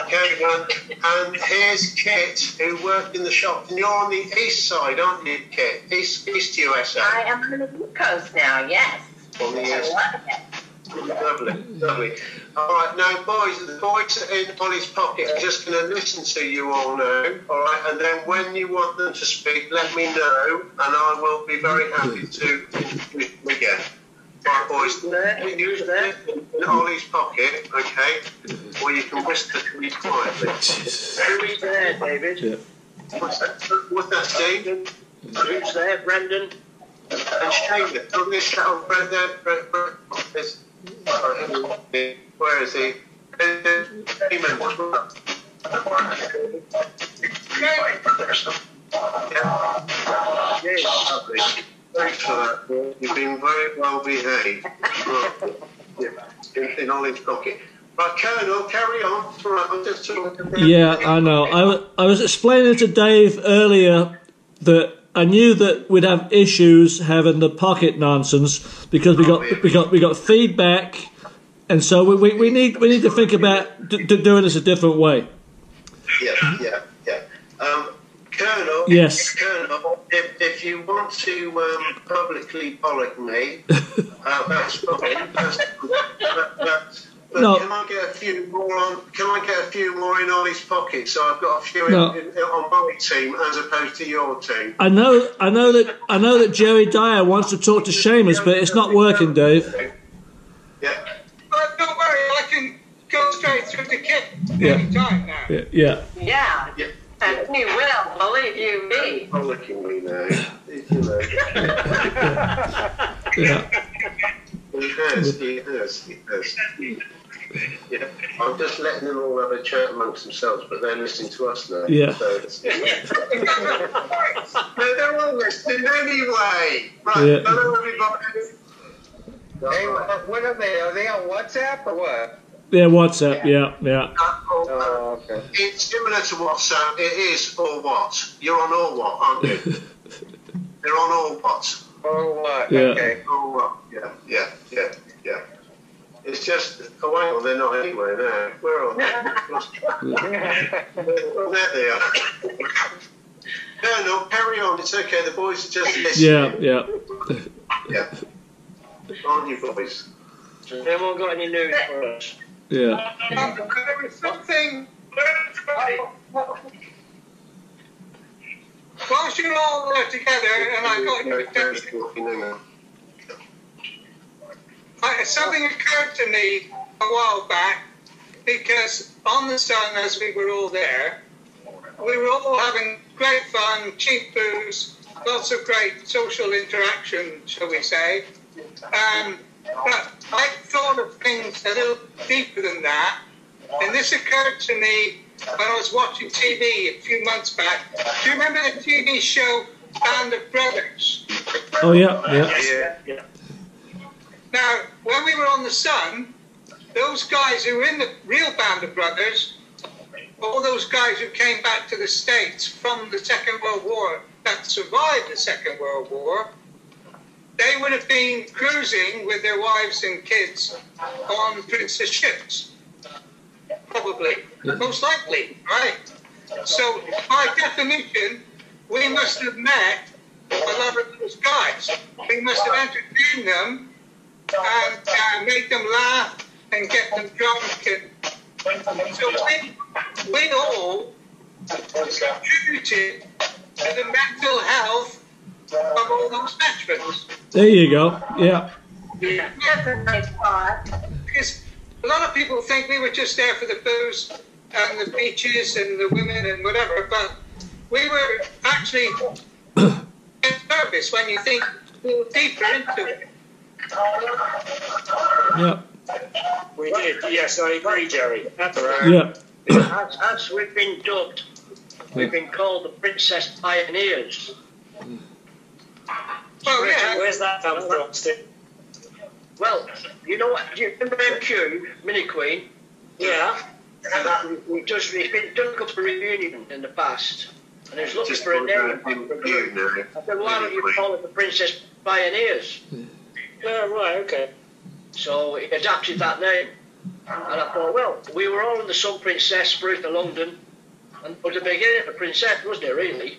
Speaker 2: Kevin. And here's Kit, who worked in the shop. And you're on the east side, aren't you, Kit? East, east USA.
Speaker 10: I am on the East Coast now, yes.
Speaker 2: On the
Speaker 10: I
Speaker 2: east.
Speaker 10: love it.
Speaker 2: Lovely, lovely. All right, now, boys, the boys are in Ollie's pocket are just going to listen to you all now, all right? And then when you want them to speak, let me know, and I will be very happy to introduce them again. Right, boys, use that in Ollie's pocket, okay? Or you can whisper to me quietly.
Speaker 9: Who's there, David?
Speaker 3: Yeah.
Speaker 2: What's that, what's that Steve?
Speaker 9: Who's there, Brendan?
Speaker 2: And Shane, on this little Brett there, Brett, Brett, is, where is he? Yeah. Yes, lovely. Thanks for that. You've been very well behaved. In, in Ollie's pocket. Colonel, carry on.
Speaker 3: Yeah, I know. I, I was explaining to Dave earlier that I knew that we'd have issues having the pocket nonsense because we got we got we got feedback, and so we, we, we need we need to think about d- d- doing this a different way.
Speaker 2: Yeah, yeah, yeah. Um, Colonel,
Speaker 3: Yes.
Speaker 2: Colonel, if, if you want to um, publicly bollock <laughs> me, uh, that's fine. That's, but, but, but
Speaker 3: No.
Speaker 2: can I get a few more on? Can I get a few more in Ollie's pocket? So I've got a few
Speaker 3: No.
Speaker 2: in, on my team as opposed to your team.
Speaker 3: I know I know that I know that Jerry Dyer wants to talk to Seamus, but it's not working, Dave.
Speaker 2: Yeah.
Speaker 5: But don't worry, I can go straight through the kit
Speaker 3: Yeah.
Speaker 5: any time now.
Speaker 3: Yeah, yeah.
Speaker 10: Yeah,
Speaker 2: Yeah.
Speaker 10: and we will, believe you me.
Speaker 2: Bollocking me now. You know. <laughs>
Speaker 3: yeah.
Speaker 2: He has, he has, he has. Yeah, I'm just letting them all have a chat amongst themselves, but they're listening to us now.
Speaker 3: Yeah.
Speaker 2: So it's, <laughs> no, they're all listening anyway. Right,
Speaker 3: Yeah.
Speaker 2: hello everybody.
Speaker 6: Hey, what what are they? Are they on WhatsApp or what?
Speaker 3: Yeah, WhatsApp. Yeah, yeah.
Speaker 6: Uh, oh, oh, okay.
Speaker 2: It's similar to WhatsApp. It is or what? You're on all what, aren't you? <laughs> They're on all what?
Speaker 6: Oh, what?
Speaker 3: Yeah.
Speaker 6: Okay.
Speaker 2: All what? Yeah, yeah, yeah, yeah. It's just, oh, hang on, they're not anywhere now. Where are they? well, there they are. No, no, carry on. It's okay. The boys are just listening.
Speaker 3: Yeah, yeah.
Speaker 2: Yeah. Aren't you boys?
Speaker 9: Anyone got any news for us?
Speaker 3: Yeah.
Speaker 5: Um, there was something. Whilst you're all there together, and I got your attention, I, something occurred to me a while back because on the Sun, as we were all there, we were all having great fun, cheap booze, lots of great social interaction, shall we say. Um, but I thought of things a little deeper than that, and this occurred to me when I was watching TV a few months back. Do you remember the TV show Band of Brothers?
Speaker 3: Oh yeah, yeah.
Speaker 9: Yeah, yeah.
Speaker 5: Now, when we were on the Sun, those guys who were in the real Band of Brothers, all those guys who came back to the States from the Second World War, that survived the Second World War, they would have been cruising with their wives and kids on princess ships. Probably. Most likely, right? So, by definition, we must have met a lot of those guys. We must have entertained them and uh, made them laugh and get them drunk. And so we, we all contributed to the mental health of all those veterans.
Speaker 3: There you go. Yeah.
Speaker 5: Because a lot of people think we were just there for the booze and the beaches and the women and whatever, but we were actually <coughs> in service when you think deeper into it.
Speaker 3: Yeah.
Speaker 11: We did, yes, I agree, Jerry.
Speaker 3: Yeah.
Speaker 9: As, as we've been dubbed, we've been called the Princess Pioneers.
Speaker 5: Oh, yeah.
Speaker 11: Where's that come from, Steve?
Speaker 9: Well, you know what? Do you remember MQ, Mini Queen?
Speaker 11: Yeah.
Speaker 9: We, we just, it's been done up for reunion in the past. And he was looking
Speaker 2: Just
Speaker 9: for a
Speaker 2: put
Speaker 9: name.
Speaker 2: that in
Speaker 9: for
Speaker 2: you
Speaker 9: you.
Speaker 2: now.
Speaker 9: I said, why don't you call it the Princess Pioneers?
Speaker 11: Oh, right, okay.
Speaker 9: So he adapted that name. And I thought, well, we were all in the Sun Princess, Ruth of London. And it was the beginning of Princess, wasn't it, really?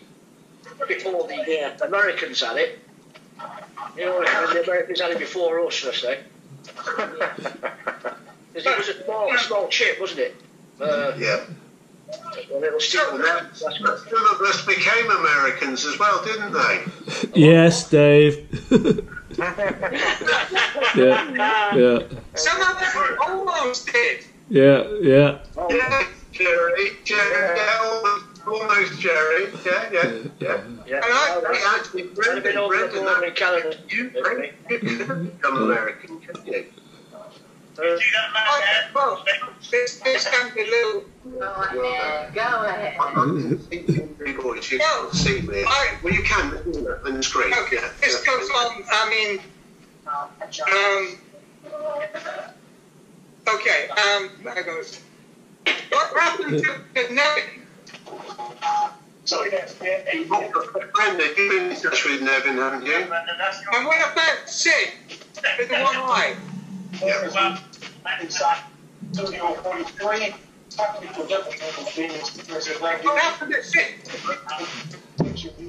Speaker 9: Before the
Speaker 11: Yeah.
Speaker 9: Americans had it. You know, when the Americans had it before us, I say. <laughs> Because it was a small, small chip, wasn't it? Uh,
Speaker 2: Yeah.
Speaker 9: a little stick on that. That's good.
Speaker 2: Some of us became Americans as well, didn't they?
Speaker 3: Yes, Dave. <laughs> yeah. Yeah.
Speaker 5: Some of them almost did.
Speaker 3: Yeah. Yeah.
Speaker 2: Yeah, Jerry. Jerry. Yeah, almost, almost Jerry. Yeah, yeah, yeah.
Speaker 9: Yeah.
Speaker 5: And I-
Speaker 9: well,
Speaker 2: We actually,
Speaker 9: I'd have been
Speaker 2: Brendan, Brendan,
Speaker 9: border in
Speaker 2: that,
Speaker 9: Canada.
Speaker 2: you, Brendan, you could become American, couldn't you?
Speaker 5: Well, this, this can be a
Speaker 2: you can't see me.
Speaker 5: I-
Speaker 2: Well, you can on the screen.
Speaker 5: Okay,
Speaker 2: Yeah.
Speaker 5: this goes on, I mean, um, okay, um, there goes. What happened to Nevin?
Speaker 8: Sorry, it.
Speaker 2: Brendan, you've been in touch with Nevin, haven't you?
Speaker 5: And what about Sid with the one eye?
Speaker 2: Yeah.
Speaker 8: Well, inside Studio 43. Technical difficulties.
Speaker 5: Happened to Sid?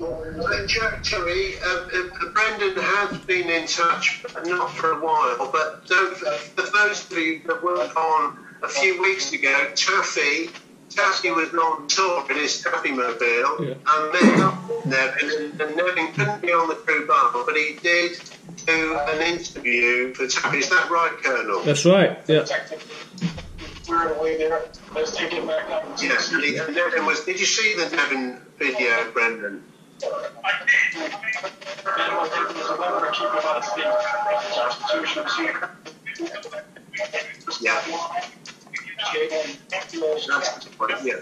Speaker 2: Uh, uh, Brendan has been in touch, but not for a while. But don't, for those of you that weren't on a few weeks ago, Taffy, Taffy was on tour in his Taffy mobile
Speaker 3: Yeah.
Speaker 2: and met up and, and Nevin couldn't be on the crew bar, but he did do an interview for Taffy. Is that right, Colonel?
Speaker 3: That's right. Yeah.
Speaker 8: We're away there. Let's take it back up.
Speaker 2: Yes, and he- and Nevin was. Did you see the Nevin video, Brendan?
Speaker 8: I did. I don't think there's a number of keeping on state constitutions here.
Speaker 2: Yeah. That's the point, yeah.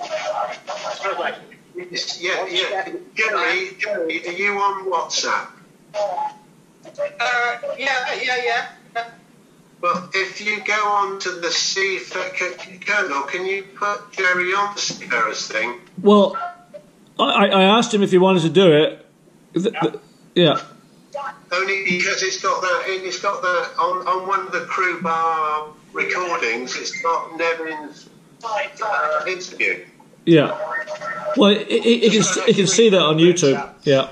Speaker 9: I was like,
Speaker 2: Yes, Yeah, yeah. Jerry, Jerry, are you on WhatsApp?
Speaker 5: Uh, yeah, yeah, yeah.
Speaker 2: Well, if you go on to the C for C- Colonel, can you put Jerry on the Seafarers thing?
Speaker 3: Well, I, I asked him if he wanted to do it. Th- th- Yeah.
Speaker 2: Only because it's got that. It's got that on, on one of the crew bar recordings. It's got Nevin's uh, interview.
Speaker 3: Yeah. Well, he, he, he can he can see that on YouTube. Yeah.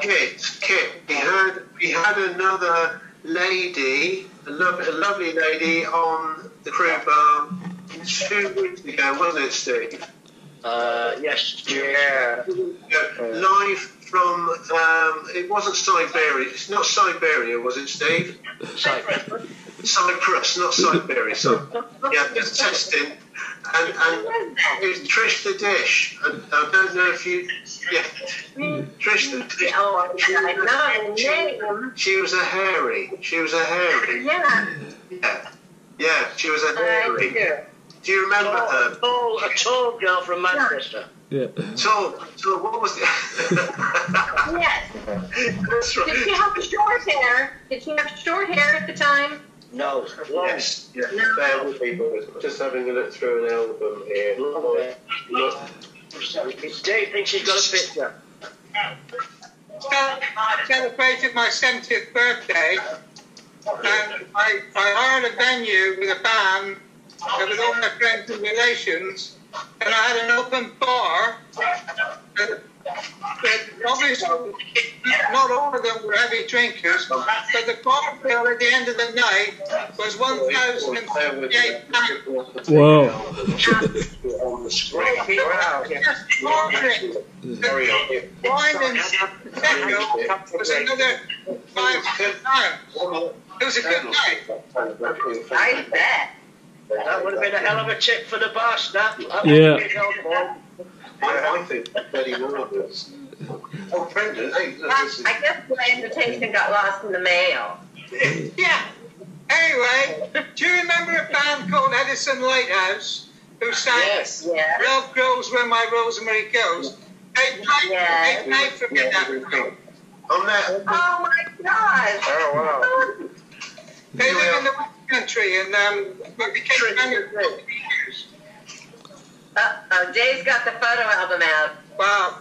Speaker 2: Kit, Kit, he had we had another lady, a, lo- a lovely lady on the crew bar two weeks ago, wasn't it, Steve?
Speaker 9: uh, yes,
Speaker 6: Yeah.
Speaker 2: Yeah, live from um, it wasn't Siberia. It's not Siberia, was it, Steve?
Speaker 9: Cyprus.
Speaker 2: Cyprus, not Siberia. So, yeah, just testing. And, and it's Trish the Dish. And I don't know if you. Yeah, Trish the Dish.
Speaker 10: Oh, I know, name.
Speaker 2: She was a hairy. She was a hairy.
Speaker 10: Yeah,
Speaker 2: Yeah, yeah, she was a hairy.
Speaker 10: do.
Speaker 2: Do you remember her?
Speaker 9: tall, a tall girl from Manchester.
Speaker 3: Yeah.
Speaker 2: So, so what was the? <laughs>
Speaker 10: Yes.
Speaker 2: That's
Speaker 10: Did she have short hair? Did she have short hair at the time?
Speaker 9: No, long.
Speaker 2: Yes, yes. Bear with me, boys. Just having a look through an album here.
Speaker 9: Okay.
Speaker 2: Look,
Speaker 9: Dave thinks she's got a picture.
Speaker 5: Ce- celebrated my 70th birthday, and I, I hired a venue with a band uh, with all my friends and relations, and I had an open bar. And, but obviously, not all of them were heavy drinkers, but the bar bill at the end of the night was £1,058.
Speaker 3: Whoa.
Speaker 2: on the screen.
Speaker 6: Wow.
Speaker 5: Just bar drink.
Speaker 2: Very on you.
Speaker 5: Wine and Prosecco was another five pounds. It was a good night.
Speaker 10: I bet.
Speaker 9: That would have been a hell of a tip for the bar, Snap. That would
Speaker 3: Yeah.
Speaker 9: have been helpful.
Speaker 2: I, I think Betty Warner's. Oh, Brendan, hey, look,
Speaker 10: I,
Speaker 2: um, is.
Speaker 10: I guess my invitation got lost in the mail. <laughs>
Speaker 5: Yeah. Anyway, do you remember a band called Edison Lighthouse who sang
Speaker 9: Yes.
Speaker 10: Yeah.
Speaker 5: Love Grows Where My Rosemary Goes? They played,
Speaker 10: Yeah.
Speaker 5: they played for me that night.
Speaker 2: That,
Speaker 10: Oh my gosh.
Speaker 6: Oh, wow.
Speaker 5: They live in the West Country and um, we became friends for years.
Speaker 10: Uh, oh, Jay's got the photo album out.
Speaker 5: Wow.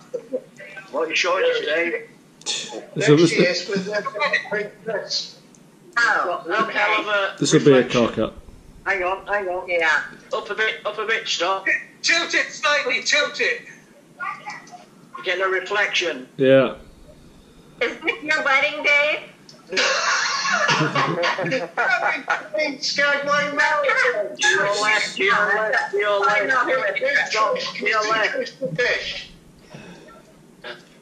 Speaker 9: What are you showing us, Dave?
Speaker 2: There
Speaker 3: this,
Speaker 2: she is with the princess.
Speaker 10: Oh,
Speaker 9: Look, hell of
Speaker 10: okay.
Speaker 3: this will be a
Speaker 9: reflection.
Speaker 3: cock up.
Speaker 9: Hang on, hang on.
Speaker 10: Yeah.
Speaker 9: Up a bit, up a bit, stop.
Speaker 5: Tilt it slightly, tilt it.
Speaker 9: You're getting a reflection.
Speaker 3: Yeah.
Speaker 10: Is this your wedding <laughs> day?
Speaker 2: Skag my mouth.
Speaker 9: To your left, to your left, to your
Speaker 10: I know who
Speaker 9: left.
Speaker 10: it is.
Speaker 9: Stop, to your left,
Speaker 2: Fish.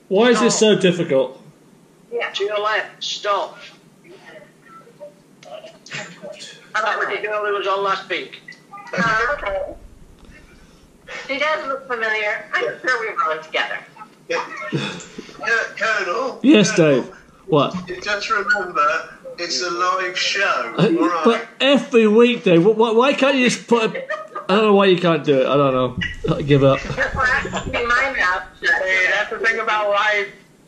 Speaker 3: Why is this so difficult?
Speaker 10: Yeah.
Speaker 9: to your left, stop. That was the girl who was on last week.
Speaker 10: Okay. She does look familiar. I'm sure we've run together.
Speaker 2: Yeah, Colonel.
Speaker 3: Yes, Dave. What?
Speaker 2: Just remember, it's a live show. <laughs> All right.
Speaker 3: But every weekday, Dave, wh- wh- why can't you just put a, I don't know why you can't do it. I don't know. I give up.
Speaker 10: Just want to be my mouth shut.
Speaker 6: Hey, that's the thing about live,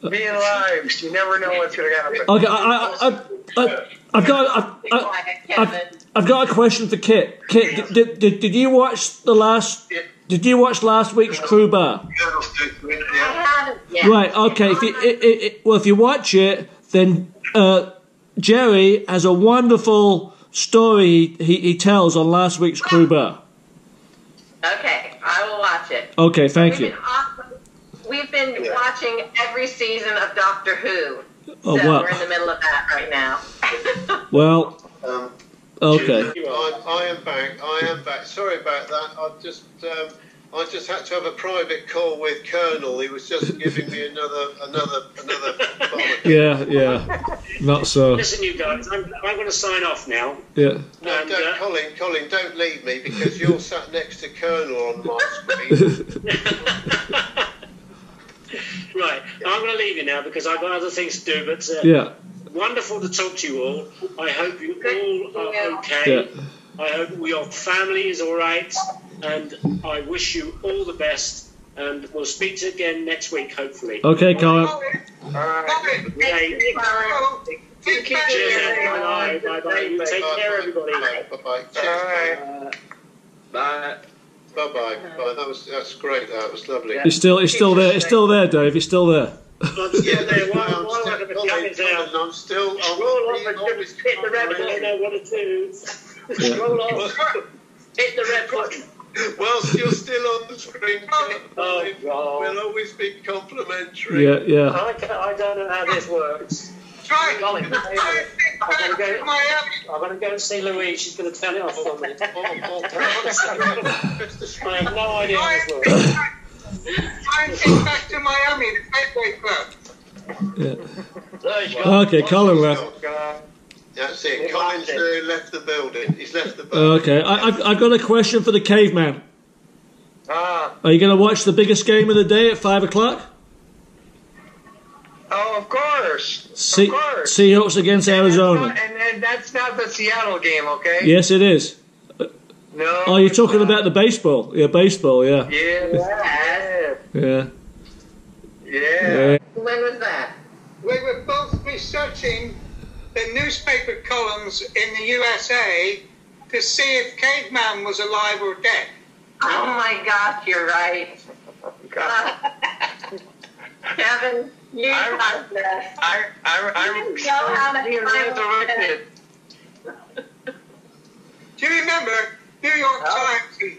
Speaker 6: being live. You never know what's going to happen.
Speaker 3: Okay, I, I, I, I, I've got, I, I, I've, I've got a question for Kit. Kit, did, did, did you watch the last? Did you watch last week's Crew Bar?
Speaker 10: I haven't yet.
Speaker 3: Right. Okay. If you, it, it, it, well, if you watch it, then uh, Jerry has a wonderful story he, he tells on last week's Crew Bar.
Speaker 10: Okay, I will watch it.
Speaker 3: Okay. Thank
Speaker 10: We've
Speaker 3: you.
Speaker 10: been, off, we've been watching every season of Doctor Who.
Speaker 3: Oh,
Speaker 10: so
Speaker 3: wow.
Speaker 10: we're in the middle of that right now. <laughs>
Speaker 3: Well.
Speaker 2: Um,
Speaker 3: Okay.
Speaker 2: I, I am back. I am back. Sorry about that. I've just, um, I just had to have a private call with Colonel. He was just giving me another, another, another. <laughs>
Speaker 3: Yeah. Yeah. Not so.
Speaker 11: Listen, you guys, I'm, I'm going to sign off now.
Speaker 3: Yeah.
Speaker 2: No,
Speaker 11: And,
Speaker 2: don't,
Speaker 11: uh,
Speaker 2: Colin, Colin, don't leave me because you're <laughs> sat next to Colonel on my screen. <laughs>
Speaker 11: Right, I'm going to leave you now because I've got other things to do. But uh,
Speaker 3: Yeah.
Speaker 11: wonderful to talk to you all. I hope you
Speaker 10: Good
Speaker 11: all
Speaker 10: to see you.
Speaker 11: are okay.
Speaker 3: Yeah.
Speaker 11: I hope your family is all right, and I wish you all the best. And we'll speak to you again next week, hopefully.
Speaker 3: Okay, Colin.
Speaker 5: Colin,
Speaker 6: All right.
Speaker 5: Colin,
Speaker 11: Okay.
Speaker 5: Colin, keep back
Speaker 11: Cheers,
Speaker 5: here.
Speaker 11: everyone. Bye, bye, bye. You take care, everybody.
Speaker 2: Bye bye.
Speaker 6: All right.
Speaker 9: Uh, bye.
Speaker 2: Bye bye. Bye. That was that's great. That was lovely.
Speaker 3: It's still. He's still there. He's still there, Dave. It's still there.
Speaker 11: I'm still
Speaker 2: Yeah,
Speaker 11: there. While,
Speaker 2: I'm
Speaker 11: while
Speaker 2: still,
Speaker 11: I'm
Speaker 2: Colin,
Speaker 11: coming down.
Speaker 2: I'm still. I'm
Speaker 9: Scroll up and just hit the red
Speaker 11: I don't know what to do.
Speaker 9: Scroll off. Hit the red button. <laughs> <laughs>
Speaker 2: Whilst you're still on the screen,
Speaker 11: Oh, God.
Speaker 2: we'll always be complimentary.
Speaker 3: Yeah. Yeah.
Speaker 11: I, can't- I don't know how this works.
Speaker 5: Try,
Speaker 9: Colin,
Speaker 5: try and think back
Speaker 11: I'm gonna go- I'm going to go and see Louise. She's going to turn it off for me.
Speaker 2: Oh, oh, oh, oh, oh. <laughs>
Speaker 11: I have no idea how
Speaker 5: Try
Speaker 11: this
Speaker 5: and
Speaker 11: works.
Speaker 5: think back- try and think back to Miami, the Gateway Club.
Speaker 3: yeah.
Speaker 9: There you go.
Speaker 3: Okay, Colin left.
Speaker 2: That's it. Colin's now left the building. He's left the building.
Speaker 3: Okay, I, I've, I've got a question for the caveman.
Speaker 6: Ah,
Speaker 3: Are you going to watch the biggest game of the day at five o'clock?
Speaker 6: oh, of course.
Speaker 3: Se-
Speaker 6: of course.
Speaker 3: Seahawks against Arizona.
Speaker 6: And, and that's not the Seattle game, okay?
Speaker 3: Yes, it is.
Speaker 6: No.
Speaker 3: Oh, you're talking
Speaker 6: not.
Speaker 3: about the baseball? Yeah, baseball. Yeah.
Speaker 6: Yes.
Speaker 10: Yes.
Speaker 3: Yeah.
Speaker 6: Yeah.
Speaker 10: When was that?
Speaker 5: We were both researching the newspaper columns in the USA to see if Caveman was alive or dead.
Speaker 10: Oh my gosh, you're right. Uh, <laughs> Kevin, you
Speaker 6: I-
Speaker 10: got this.
Speaker 6: I, I, I,
Speaker 10: You know how many
Speaker 6: you resurrected.
Speaker 5: Do you remember New York Times, and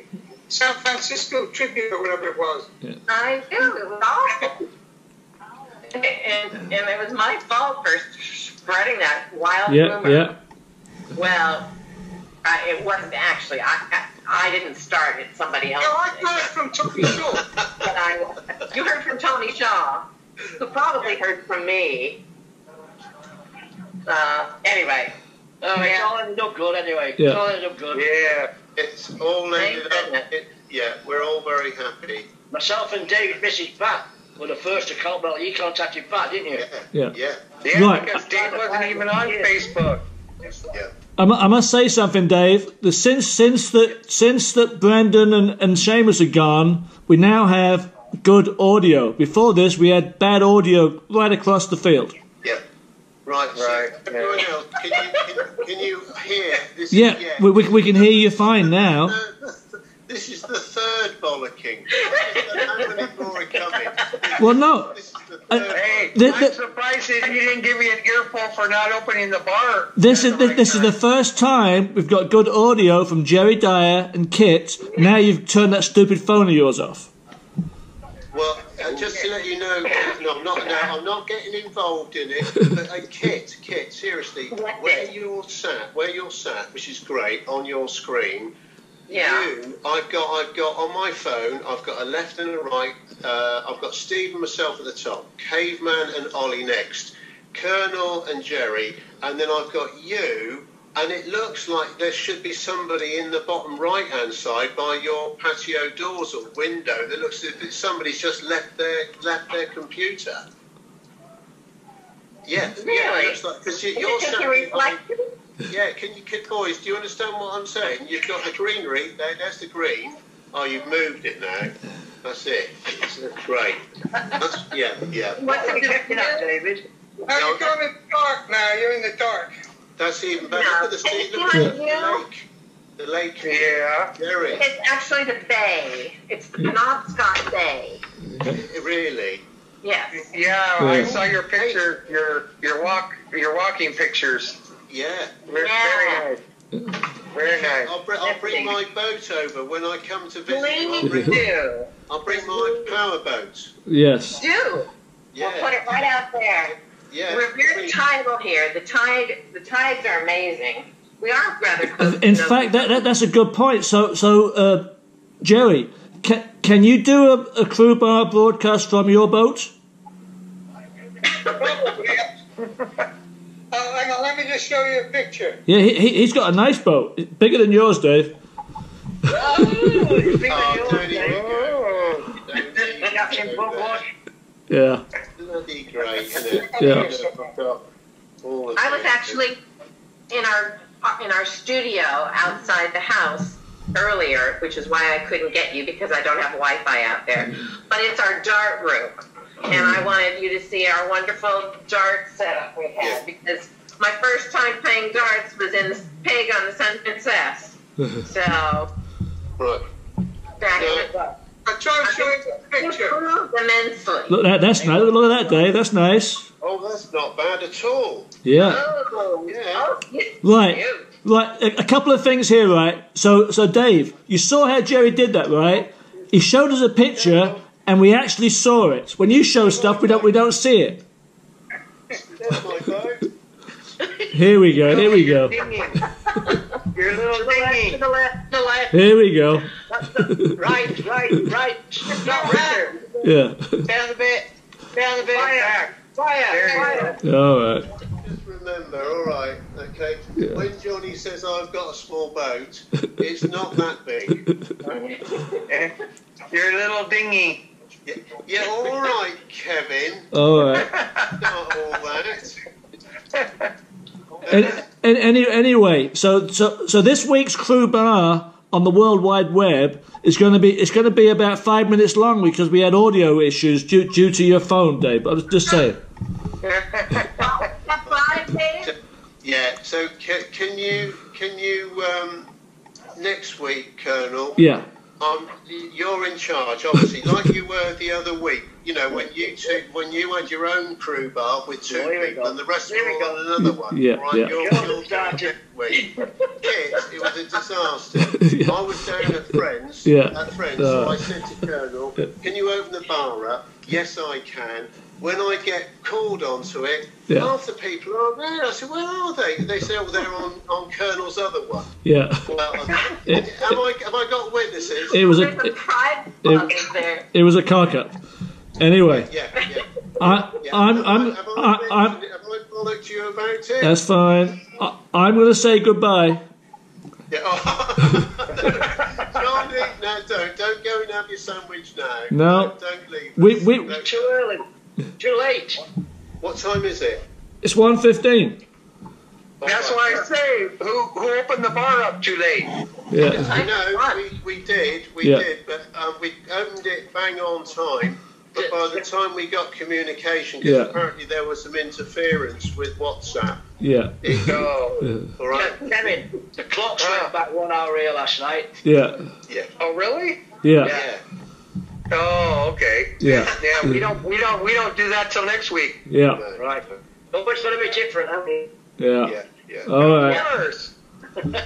Speaker 5: San Francisco Tribune, or whatever it was?
Speaker 10: I do. It was awful. And, and, and it was my fault for spreading that wild
Speaker 3: Yeah,
Speaker 10: rumor.
Speaker 3: yeah.
Speaker 10: Well, I, it wasn't actually. I, I I didn't start it. Somebody else.
Speaker 5: No, I
Speaker 10: did.
Speaker 5: got it from Tony Shaw.
Speaker 10: But I, you heard from Tony Shaw, who probably heard from me. Uh, anyway,
Speaker 9: Oh, it's all ended up good anyway.
Speaker 3: Yeah.
Speaker 9: It's all ended up good.
Speaker 2: Yeah, it's all
Speaker 10: Thank
Speaker 2: ended up. It, yeah, we're all very happy.
Speaker 9: Myself and David, Mrs. Pat, were the first to call. Well, you contacted Pat, didn't you?
Speaker 2: Yeah,
Speaker 3: Yeah.
Speaker 2: yeah,
Speaker 6: Yeah,
Speaker 3: Right.
Speaker 6: because Dave wasn't even on Facebook.
Speaker 2: yeah.
Speaker 3: I, I must say something, Dave. The, since since that since that Brandon and, and Seamus are gone, we now have good audio. Before this, we had bad audio right across the field.
Speaker 2: Yeah. Right. So
Speaker 6: Right,
Speaker 2: everyone else, can you can, can you hear this?
Speaker 3: Yeah,
Speaker 2: yeah.
Speaker 3: we, we, we can hear you fine now. <laughs>
Speaker 2: Uh, This is the third bollocking. <laughs> How many more are coming?
Speaker 3: Well, no.
Speaker 2: This is the third.
Speaker 6: Hey,
Speaker 3: The-
Speaker 6: I'm
Speaker 3: the-
Speaker 6: surprised that you didn't give me an earful for not opening the bar.
Speaker 3: This
Speaker 6: at
Speaker 3: is
Speaker 6: the
Speaker 3: this, this is
Speaker 6: right
Speaker 3: the first time we've got good audio from Jerry Dyer and Kit. Now you've turned that stupid phone of yours off.
Speaker 2: Well, uh, just to let you know, no, I'm not. No, I'm not getting involved in it. But uh, Kit, Kit, seriously, where you're sat, where you're sat, which is great on your screen.
Speaker 10: Yeah.
Speaker 2: You, I've got, I've got on my phone. I've got a left and a right. Uh, I've got Steve and myself at the top, Caveman and Ollie next, Colonel and Jerry, and then I've got you. And it looks like there should be somebody in the bottom right-hand side by your patio doors or window. That looks as if somebody's just left their left their computer. Yeah, yeah.
Speaker 10: Really?
Speaker 2: It looks like because you, you're
Speaker 10: just a reflection?
Speaker 2: Yeah, can you, can, boys, do you understand what I'm saying? You've got the greenery, there, there's the green. Oh, you've moved it now. That's it. It's great. That's, yeah, yeah.
Speaker 10: What's
Speaker 9: What are
Speaker 10: it
Speaker 9: you picking up, David?
Speaker 5: Now you're going in the dark now. You're in the dark.
Speaker 2: That's even better.
Speaker 10: No.
Speaker 2: The, sea- look
Speaker 10: It's
Speaker 2: at the
Speaker 10: like
Speaker 2: lake. The lake.
Speaker 6: Yeah.
Speaker 2: Jerry.
Speaker 10: It's actually the bay. It's the Penobscot Bay.
Speaker 2: Really?
Speaker 10: Yes.
Speaker 6: Yeah, I saw your picture, your your walk, your walking pictures.
Speaker 2: Yeah.
Speaker 6: Very,
Speaker 10: Yeah.
Speaker 6: very nice. Very nice.
Speaker 2: I'll, br- I'll bring my boat over when I come to visit. you. I'll
Speaker 10: Please
Speaker 2: bring,
Speaker 10: do.
Speaker 2: I'll bring my power boat.
Speaker 3: Yes.
Speaker 10: Do.
Speaker 2: Yeah.
Speaker 10: We'll put it right out there.
Speaker 2: yeah.
Speaker 10: We're very tidal here. The tide, the tides are amazing. We are rather close.
Speaker 3: In
Speaker 10: to
Speaker 3: fact, that, that that's a good point. So so uh, Jerry, can can you do a, a crew bar broadcast from your boat? <laughs>
Speaker 5: Probably. Oh, hang on. Let me just show you a picture.
Speaker 3: Yeah, he, he he's got a nice boat, bigger than yours, Dave.
Speaker 9: Oh, bigger than yours, Dave.
Speaker 2: go. Don't even
Speaker 9: Captain
Speaker 2: go there.
Speaker 9: Bogwash.
Speaker 3: Yeah.
Speaker 2: Bloody great.
Speaker 3: Yeah.
Speaker 2: I've got all the
Speaker 10: I was actually in our in our studio outside the house earlier, which is why I couldn't get you because I don't have Wi-Fi out there. But it's our dart room, and I wanted you to see our wonderful dart setup we
Speaker 2: Yeah.
Speaker 10: had because my first time playing darts was in Pig on the Sun Princess. <laughs> So
Speaker 2: Right.
Speaker 10: back
Speaker 2: Yeah.
Speaker 10: in the
Speaker 5: I'll try and show you a picture.
Speaker 10: immensely.
Speaker 3: Look that that's nice. Look at that, Dave. That's nice.
Speaker 2: Oh, that's not bad at all.
Speaker 3: Yeah.
Speaker 10: Oh,
Speaker 2: Yeah.
Speaker 10: oh.
Speaker 3: Right.
Speaker 10: You.
Speaker 3: Right, a, a couple of things here, right? So, so Dave, you saw how Jerry did that, right? He showed us a picture, and we actually saw it. When you show stuff, we don't, we don't see it.
Speaker 2: There's my boat.
Speaker 3: Here we go. Here we go.
Speaker 6: Your little dinghy.
Speaker 10: To the left, to the left.
Speaker 3: Here we go.
Speaker 9: Right, right, right. Stop right there.
Speaker 3: Yeah.
Speaker 6: Down a bit. Down a bit. Back.
Speaker 9: Fire,
Speaker 6: There
Speaker 9: fire.
Speaker 3: All right.
Speaker 2: Just remember, all right, okay.
Speaker 3: Yeah.
Speaker 2: When Johnny says I've got a small boat, <laughs> it's not that big.
Speaker 6: go. <laughs> Your little dinghy.
Speaker 2: Yeah, yeah all right, Kevin.
Speaker 3: All right.
Speaker 2: Not all that. <laughs>
Speaker 3: And, and any, anyway, so, so so this week's crew bar on the World Wide Web is going to be it's going to be about five minutes long because we had audio issues due, due to your phone, Dave. I was just saying.
Speaker 2: Yeah. So can, can you can you um, next week, Colonel?
Speaker 3: Yeah.
Speaker 2: Um, you're in charge, obviously, like you were the other week. You know, when you two, when you had your own crew bar with two
Speaker 9: here we
Speaker 2: people,
Speaker 9: go.
Speaker 2: and the rest
Speaker 9: Here
Speaker 2: were
Speaker 9: we
Speaker 2: all on another one.
Speaker 3: Yeah,
Speaker 2: right?
Speaker 3: yeah.
Speaker 2: You're,
Speaker 9: Go on,
Speaker 2: you're
Speaker 9: Sergeant.
Speaker 2: week. Kit, it was a disaster. <laughs>
Speaker 3: Yeah.
Speaker 2: I was down at Friends.
Speaker 3: Yeah.
Speaker 2: At Friends, so
Speaker 3: Uh,
Speaker 2: I said to Colonel, "Can you open the bar up?" Yes, I can. When I get called onto it,
Speaker 3: Yeah.
Speaker 2: half the people are there. I said, "Where are they?" They say, "Oh, they're on, on Colonel's other one."
Speaker 3: Yeah.
Speaker 2: Well, <laughs>
Speaker 3: It-
Speaker 2: have I have I got witnesses?
Speaker 3: It was a
Speaker 10: There's a
Speaker 3: it,
Speaker 10: pride
Speaker 3: it-
Speaker 10: club there.
Speaker 3: it was a cock up. Anyway,
Speaker 2: Yeah, yeah.
Speaker 3: I
Speaker 2: yeah.
Speaker 3: I'm
Speaker 2: have
Speaker 3: I'm
Speaker 2: I, have I,
Speaker 3: I, I'm
Speaker 2: mentioned it? Have I bothered you about it?
Speaker 3: that's fine. I, I'm going to say goodbye.
Speaker 2: Yeah. Oh. <laughs> Charlie, no, don't. Don't go and have your sandwich now.
Speaker 3: No.
Speaker 2: Don't, don't leave.
Speaker 3: We
Speaker 2: us.
Speaker 3: we
Speaker 9: Too early. Too late.
Speaker 2: What time is it?
Speaker 3: it's one fifteen.
Speaker 6: That's why I say, who who opened the bar up too late?
Speaker 3: Yeah.
Speaker 2: I know, we, we did, we
Speaker 3: Yeah.
Speaker 2: did, but um, we opened it bang on time. But by the time we got communication, because
Speaker 3: Yeah.
Speaker 2: apparently there was some interference with WhatsApp.
Speaker 3: Yeah.
Speaker 2: It, <laughs>
Speaker 6: Oh,
Speaker 2: all right.
Speaker 9: Kevin, the clocks went back one hour here last night.
Speaker 3: Yeah.
Speaker 2: Yeah.
Speaker 6: oh really?
Speaker 3: Yeah.
Speaker 2: Yeah.
Speaker 6: Oh, okay.
Speaker 3: Yeah.
Speaker 6: Yeah, we don't we don't we don't do that till next week.
Speaker 3: Yeah.
Speaker 9: Right. But it's going to be different, I mean.
Speaker 3: Yeah.
Speaker 2: Yeah. Yeah.
Speaker 3: All right.
Speaker 6: Yes.
Speaker 3: All right.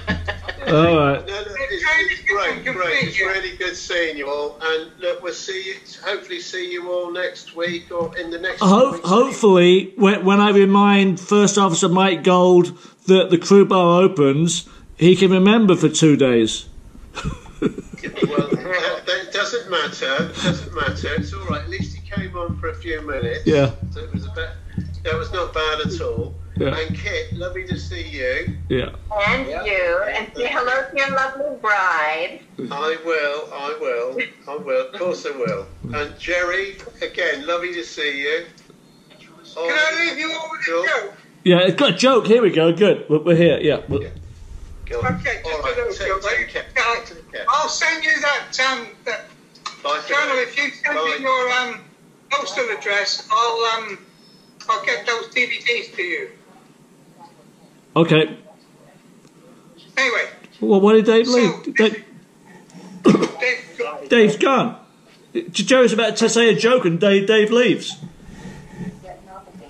Speaker 2: No, no, it's, it's great, great. It's really good seeing you all, and look, we'll see you. Hopefully, see you all next week or in the next. two
Speaker 3: Ho-
Speaker 2: weeks.
Speaker 3: hopefully, when, when I remind First Officer Mike Gold that the crew bar opens, he can remember for two days.
Speaker 2: Well, that, that doesn't matter. Doesn't matter. It's all right. At least he came on for a few minutes.
Speaker 3: Yeah.
Speaker 2: So it was a bit. That was not bad at all.
Speaker 3: Yeah.
Speaker 2: And Kit, lovely to see you.
Speaker 3: Yeah.
Speaker 10: And you. And say hello to your lovely bride.
Speaker 2: I will. I will. I will. Of course, I will. And Jerry, again, lovely to see you. Oh,
Speaker 5: Can I leave you all with a joke?
Speaker 3: Yeah, it's got a joke. Here we go. Good. We're, we're here. Yeah. We're-
Speaker 2: Go.
Speaker 5: Okay, just
Speaker 2: All
Speaker 5: a
Speaker 2: right.
Speaker 5: little
Speaker 2: Take,
Speaker 5: joke.
Speaker 2: take care.
Speaker 5: I'll-
Speaker 2: Take care.
Speaker 5: I'll send you that, um, that
Speaker 2: Bye for
Speaker 5: Colonel, if you send
Speaker 2: Bye.
Speaker 5: me your um, postal address, I'll um, I'll get those DVDs to you.
Speaker 3: Okay.
Speaker 5: Anyway,
Speaker 3: Well, why did Dave
Speaker 5: so
Speaker 3: leave? Dave,
Speaker 5: Dave,
Speaker 3: Dave's gone. Joe's about to say a joke and Dave, Dave leaves.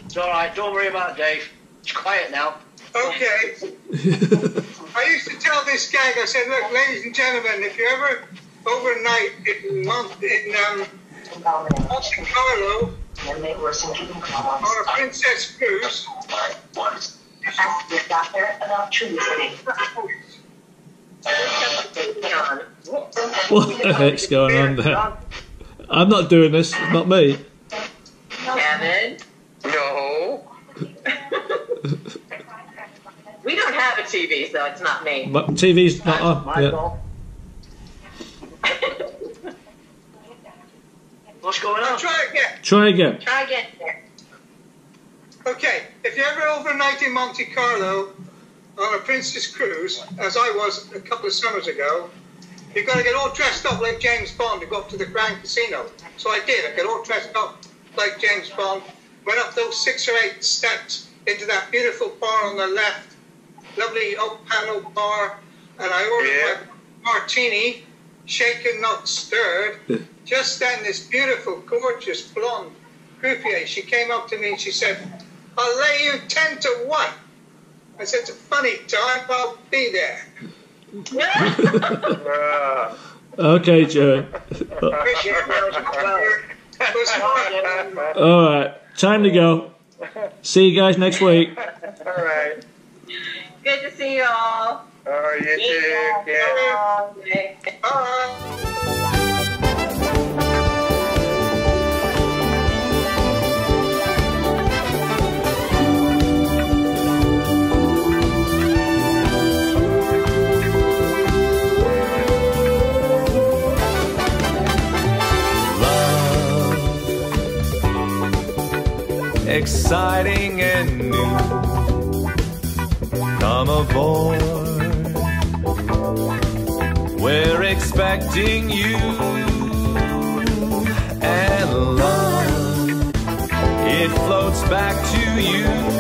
Speaker 9: It's all right. Don't worry about it, Dave. It's quiet now.
Speaker 5: Okay. <laughs> I used to tell this gag. I said, look, ladies and gentlemen, if you ever overnight in Mont in um, Monte Carlo on a Princess Cruise,
Speaker 3: What the heck's going on there? I'm not doing this. It's not me.
Speaker 10: Kevin.
Speaker 6: No. <laughs>
Speaker 10: We don't have a TV, so it's not me.
Speaker 3: My TV's not on.
Speaker 9: My
Speaker 3: Yeah.
Speaker 9: What's going
Speaker 5: I'll
Speaker 9: on?
Speaker 5: try again.
Speaker 3: Try again.
Speaker 10: Try again.
Speaker 5: Okay, if you ever overnight in Monte Carlo on a Princess Cruise, as I was a couple of summers ago, you've got to get all dressed up like James Bond to go up to the Grand Casino. So I did. I got all dressed up like James Bond, went up those six or eight steps into that beautiful bar on the left, lovely oak panel bar, and I ordered
Speaker 6: Yeah.
Speaker 5: my martini, shaken, not stirred. Just then, this beautiful, gorgeous blonde croupier, she came up to me and she said, I'll lay you 10 to 1. I said, it's a funny time, I'll be there. <laughs>
Speaker 3: Okay, Joe.
Speaker 5: Appreciate it. Well, it was fun.
Speaker 3: All right. Time to go. See you guys next week.
Speaker 6: all right.
Speaker 10: Good to see oh, you all.
Speaker 6: All right, you too. Yeah.
Speaker 10: Okay.
Speaker 5: Bye.
Speaker 1: Love, exciting and new. Come aboard. We're expecting you. And love, it floats back to you.